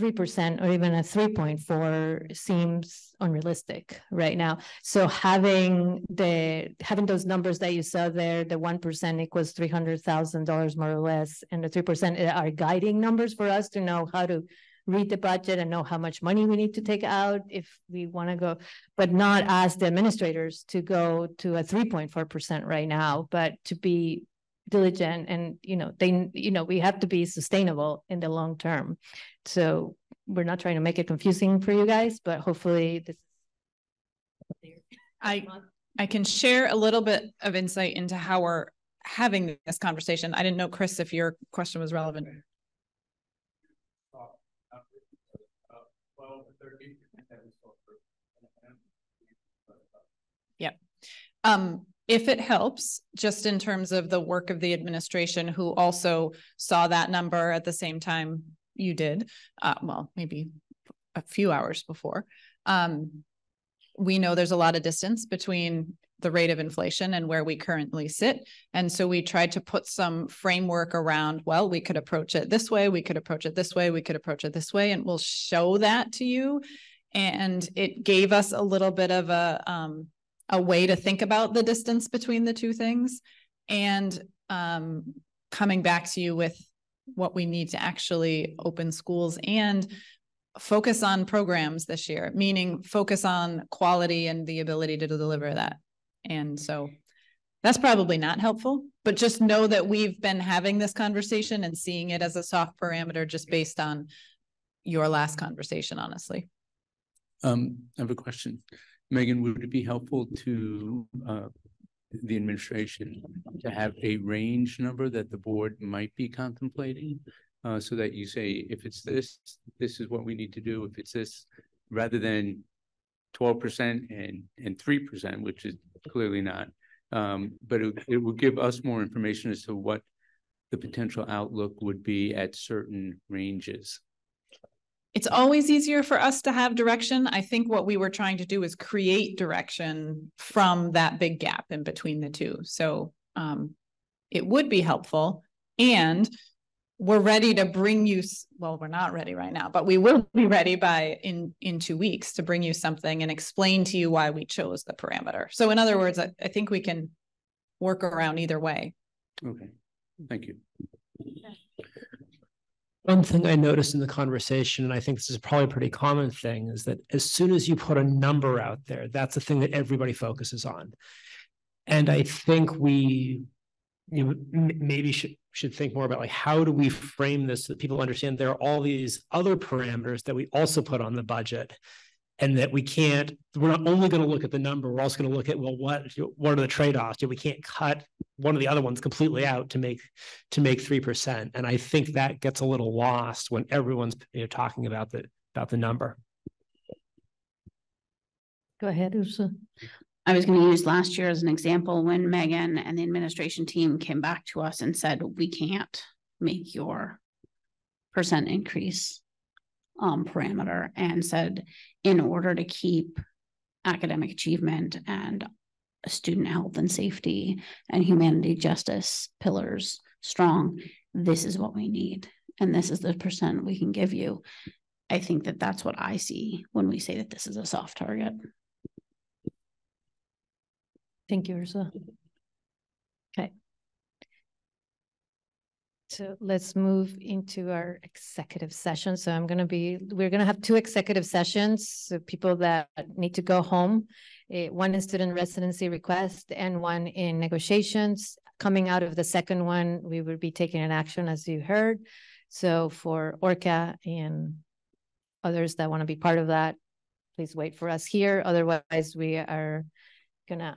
3% or even a 3.4 seems unrealistic right now. So having the having those numbers that you saw there, the 1% equals $300,000 more or less, and the 3% are guiding numbers for us to know how to read the budget and know how much money we need to take out if we want to go, but not ask the administrators to go to a 3.4% right now, but to be diligent and, you know, they, you know, we have to be sustainable in the long term. So we're not trying to make it confusing for you guys, but hopefully this. I, I can share a little bit of insight into how we're having this conversation. I didn't know, Chris, if your question was relevant. Yep. Um, if it helps, just in terms of the work of the administration who also saw that number at the same time you did, uh, well, maybe a few hours before. Um, we know there's a lot of distance between the rate of inflation and where we currently sit. And so we tried to put some framework around, well, we could approach it this way, we could approach it this way, we could approach it this way, and we'll show that to you. And it gave us a little bit of a um, a way to think about the distance between the two things and um, coming back to you with what we need to actually open schools and focus on programs this year, meaning focus on quality and the ability to deliver that. And so that's probably not helpful, but just know that we've been having this conversation and seeing it as a soft parameter just based on your last conversation, honestly. Um, I have a question. Meagan, would it be helpful to uh the administration to have a range number that the board might be contemplating? Uh, so that you say, if it's this, this is what we need to do. If it's this, rather than twelve percent and, and three percent, which is clearly not. Um, but it, it will give us more information as to what the potential outlook would be at certain ranges. It's always easier for us to have direction. I think what we were trying to do is create direction from that big gap in between the two. So um, it would be helpful. And we're ready to bring you, well, we're not ready right now, but we will be ready by in, in two weeks to bring you something and explain to you why we chose the parameter. So in other words, I, I think we can work around either way. Okay, thank you. One thing I noticed in the conversation, and I think this is probably a pretty common thing, is that as soon as you put a number out there, that's the thing that everybody focuses on. And I think we you know, maybe should should think more about like how do we frame this so that people understand there are all these other parameters that we also put on the budget and that we can't we're not only going to look at the number we're also going to look at well what what are the trade-offs? Do we can't cut one of the other ones completely out to make to make three percent? And i think that gets a little lost when everyone's you know talking about the about the number. Go ahead Ursa. I was going to use last year as an example when Meagan and the administration team came back to us and said, we can't make your percent increase um, parameter and said, in order to keep academic achievement and student health and safety and humanity justice pillars strong, this is what we need. And this is the percent we can give you. I think that that's what I see when we say that this is a soft target. Thank you, Ursula. Okay. So let's move into our executive session. So I'm going to be, we're going to have two executive sessions. So people that need to go home, uh, one in student residency request and one in negotiations. Coming out of the second one, we will be taking an action as you heard. So for Orca and others that want to be part of that, please wait for us here. Otherwise, we are gonna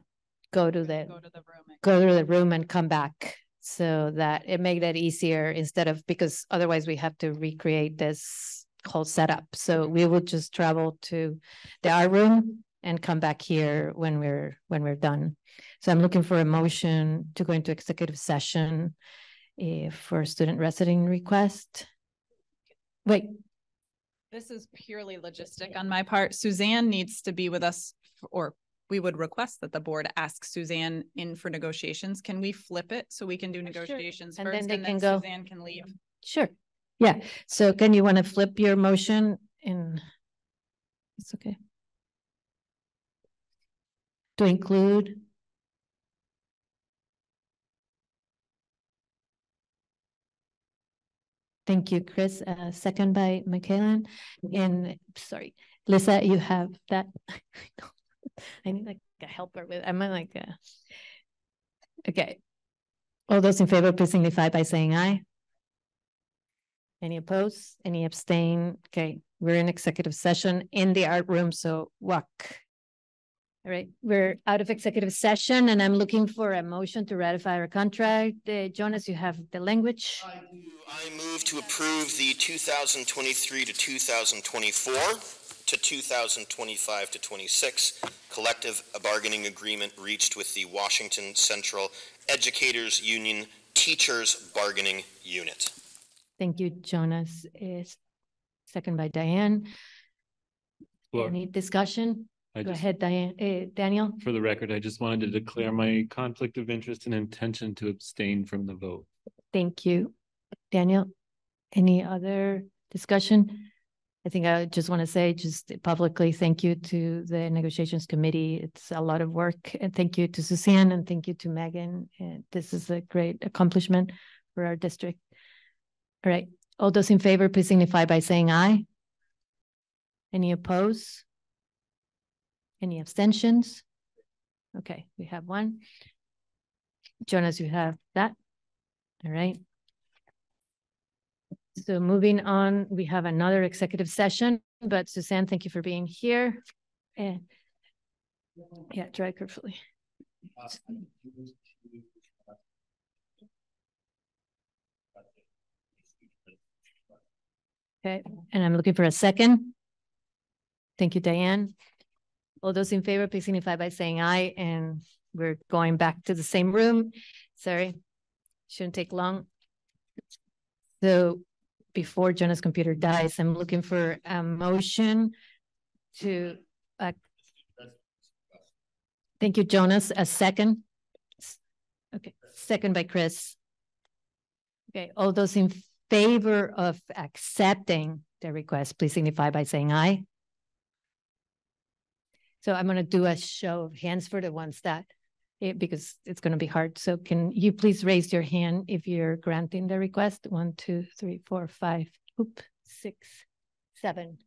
go to the go to the room go to the room and come back so that it make that easier instead of because otherwise we have to recreate this whole setup. So we will just travel to the art room and come back here when we're when we're done. So I'm looking for a motion to go into executive session uh, for student resident request. Wait. This is purely logistic on my part. Suzanne needs to be with us or we would request that the board ask Suzanne in for negotiations. Can we flip it so we can do negotiations And first then they and can then go- Suzanne can leave? Sure. Yeah. So can you want to flip your motion in? It's okay. To include Thank you, Chris. Uh, second by Michaelan. And sorry, Lisa, you have that. I need like a helper with, am I'm like, uh, okay. All those in favor, please signify by saying aye. Any opposed? Any abstain? Okay, we're in executive session in the art room, so walk. All right, we're out of executive session and I'm looking for a motion to ratify our contract. Uh, Jonas, you have the language. I move to approve the two thousand twenty-three to two thousand twenty-four to two thousand twenty-five to twenty-six collective bargaining agreement reached with the Washington Central Educators Union Teachers Bargaining Unit. Thank you, Jonas. Is second by Diane. Floor. Any discussion? I Go just- ahead, Diane, uh, Daniel. For the record, I just wanted to declare my conflict of interest and intention to abstain from the vote. Thank you. Daniel, any other discussion? I think I just want to say just publicly, thank you to the negotiations committee. It's a lot of work. And thank you to Suzanne and thank you to Meagan. And this is a great accomplishment for our district. All right, all those in favor, please signify by saying aye. Any opposed? Any abstentions? Okay, we have one. Jonas, you have that? All right. So moving on, we have another executive session, but Suzanne, thank you for being here. And yeah, try carefully. Okay, and I'm looking for a second. Thank you, Diane. All those in favor, please signify by saying aye, and we're going back to the same room. Sorry, shouldn't take long. So before Jonah's computer dies, I'm looking for a motion to, uh, thank you, Jonas, a second. Okay, second by Chris. Okay, all those in favor of accepting the request, please signify by saying aye. So I'm gonna do a show of hands for the ones that, eh, because it's gonna be hard. So can you please raise your hand if you're granting the request? One, two, three, four, five, oop, six, seven,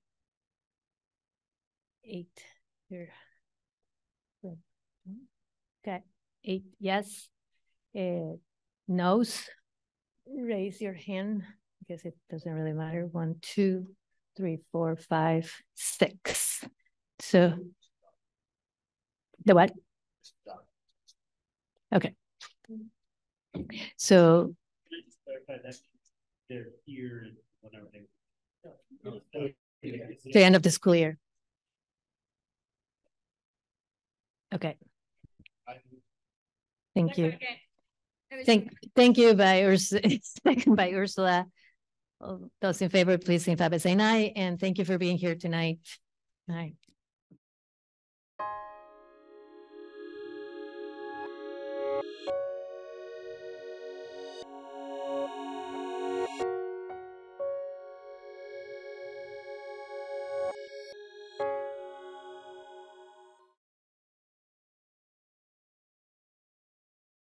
eight, here. Okay, eight, yes. Uh, noes, raise your hand. I guess it doesn't really matter. One, two, three, four, five, six. So the what? Okay. So They're here whenever they. the end of the school year. Okay. Thank you. Thank, thank you by Ursula, by Ursula. Those in favor, please signify by saying aye, and thank you for being here tonight. Aye.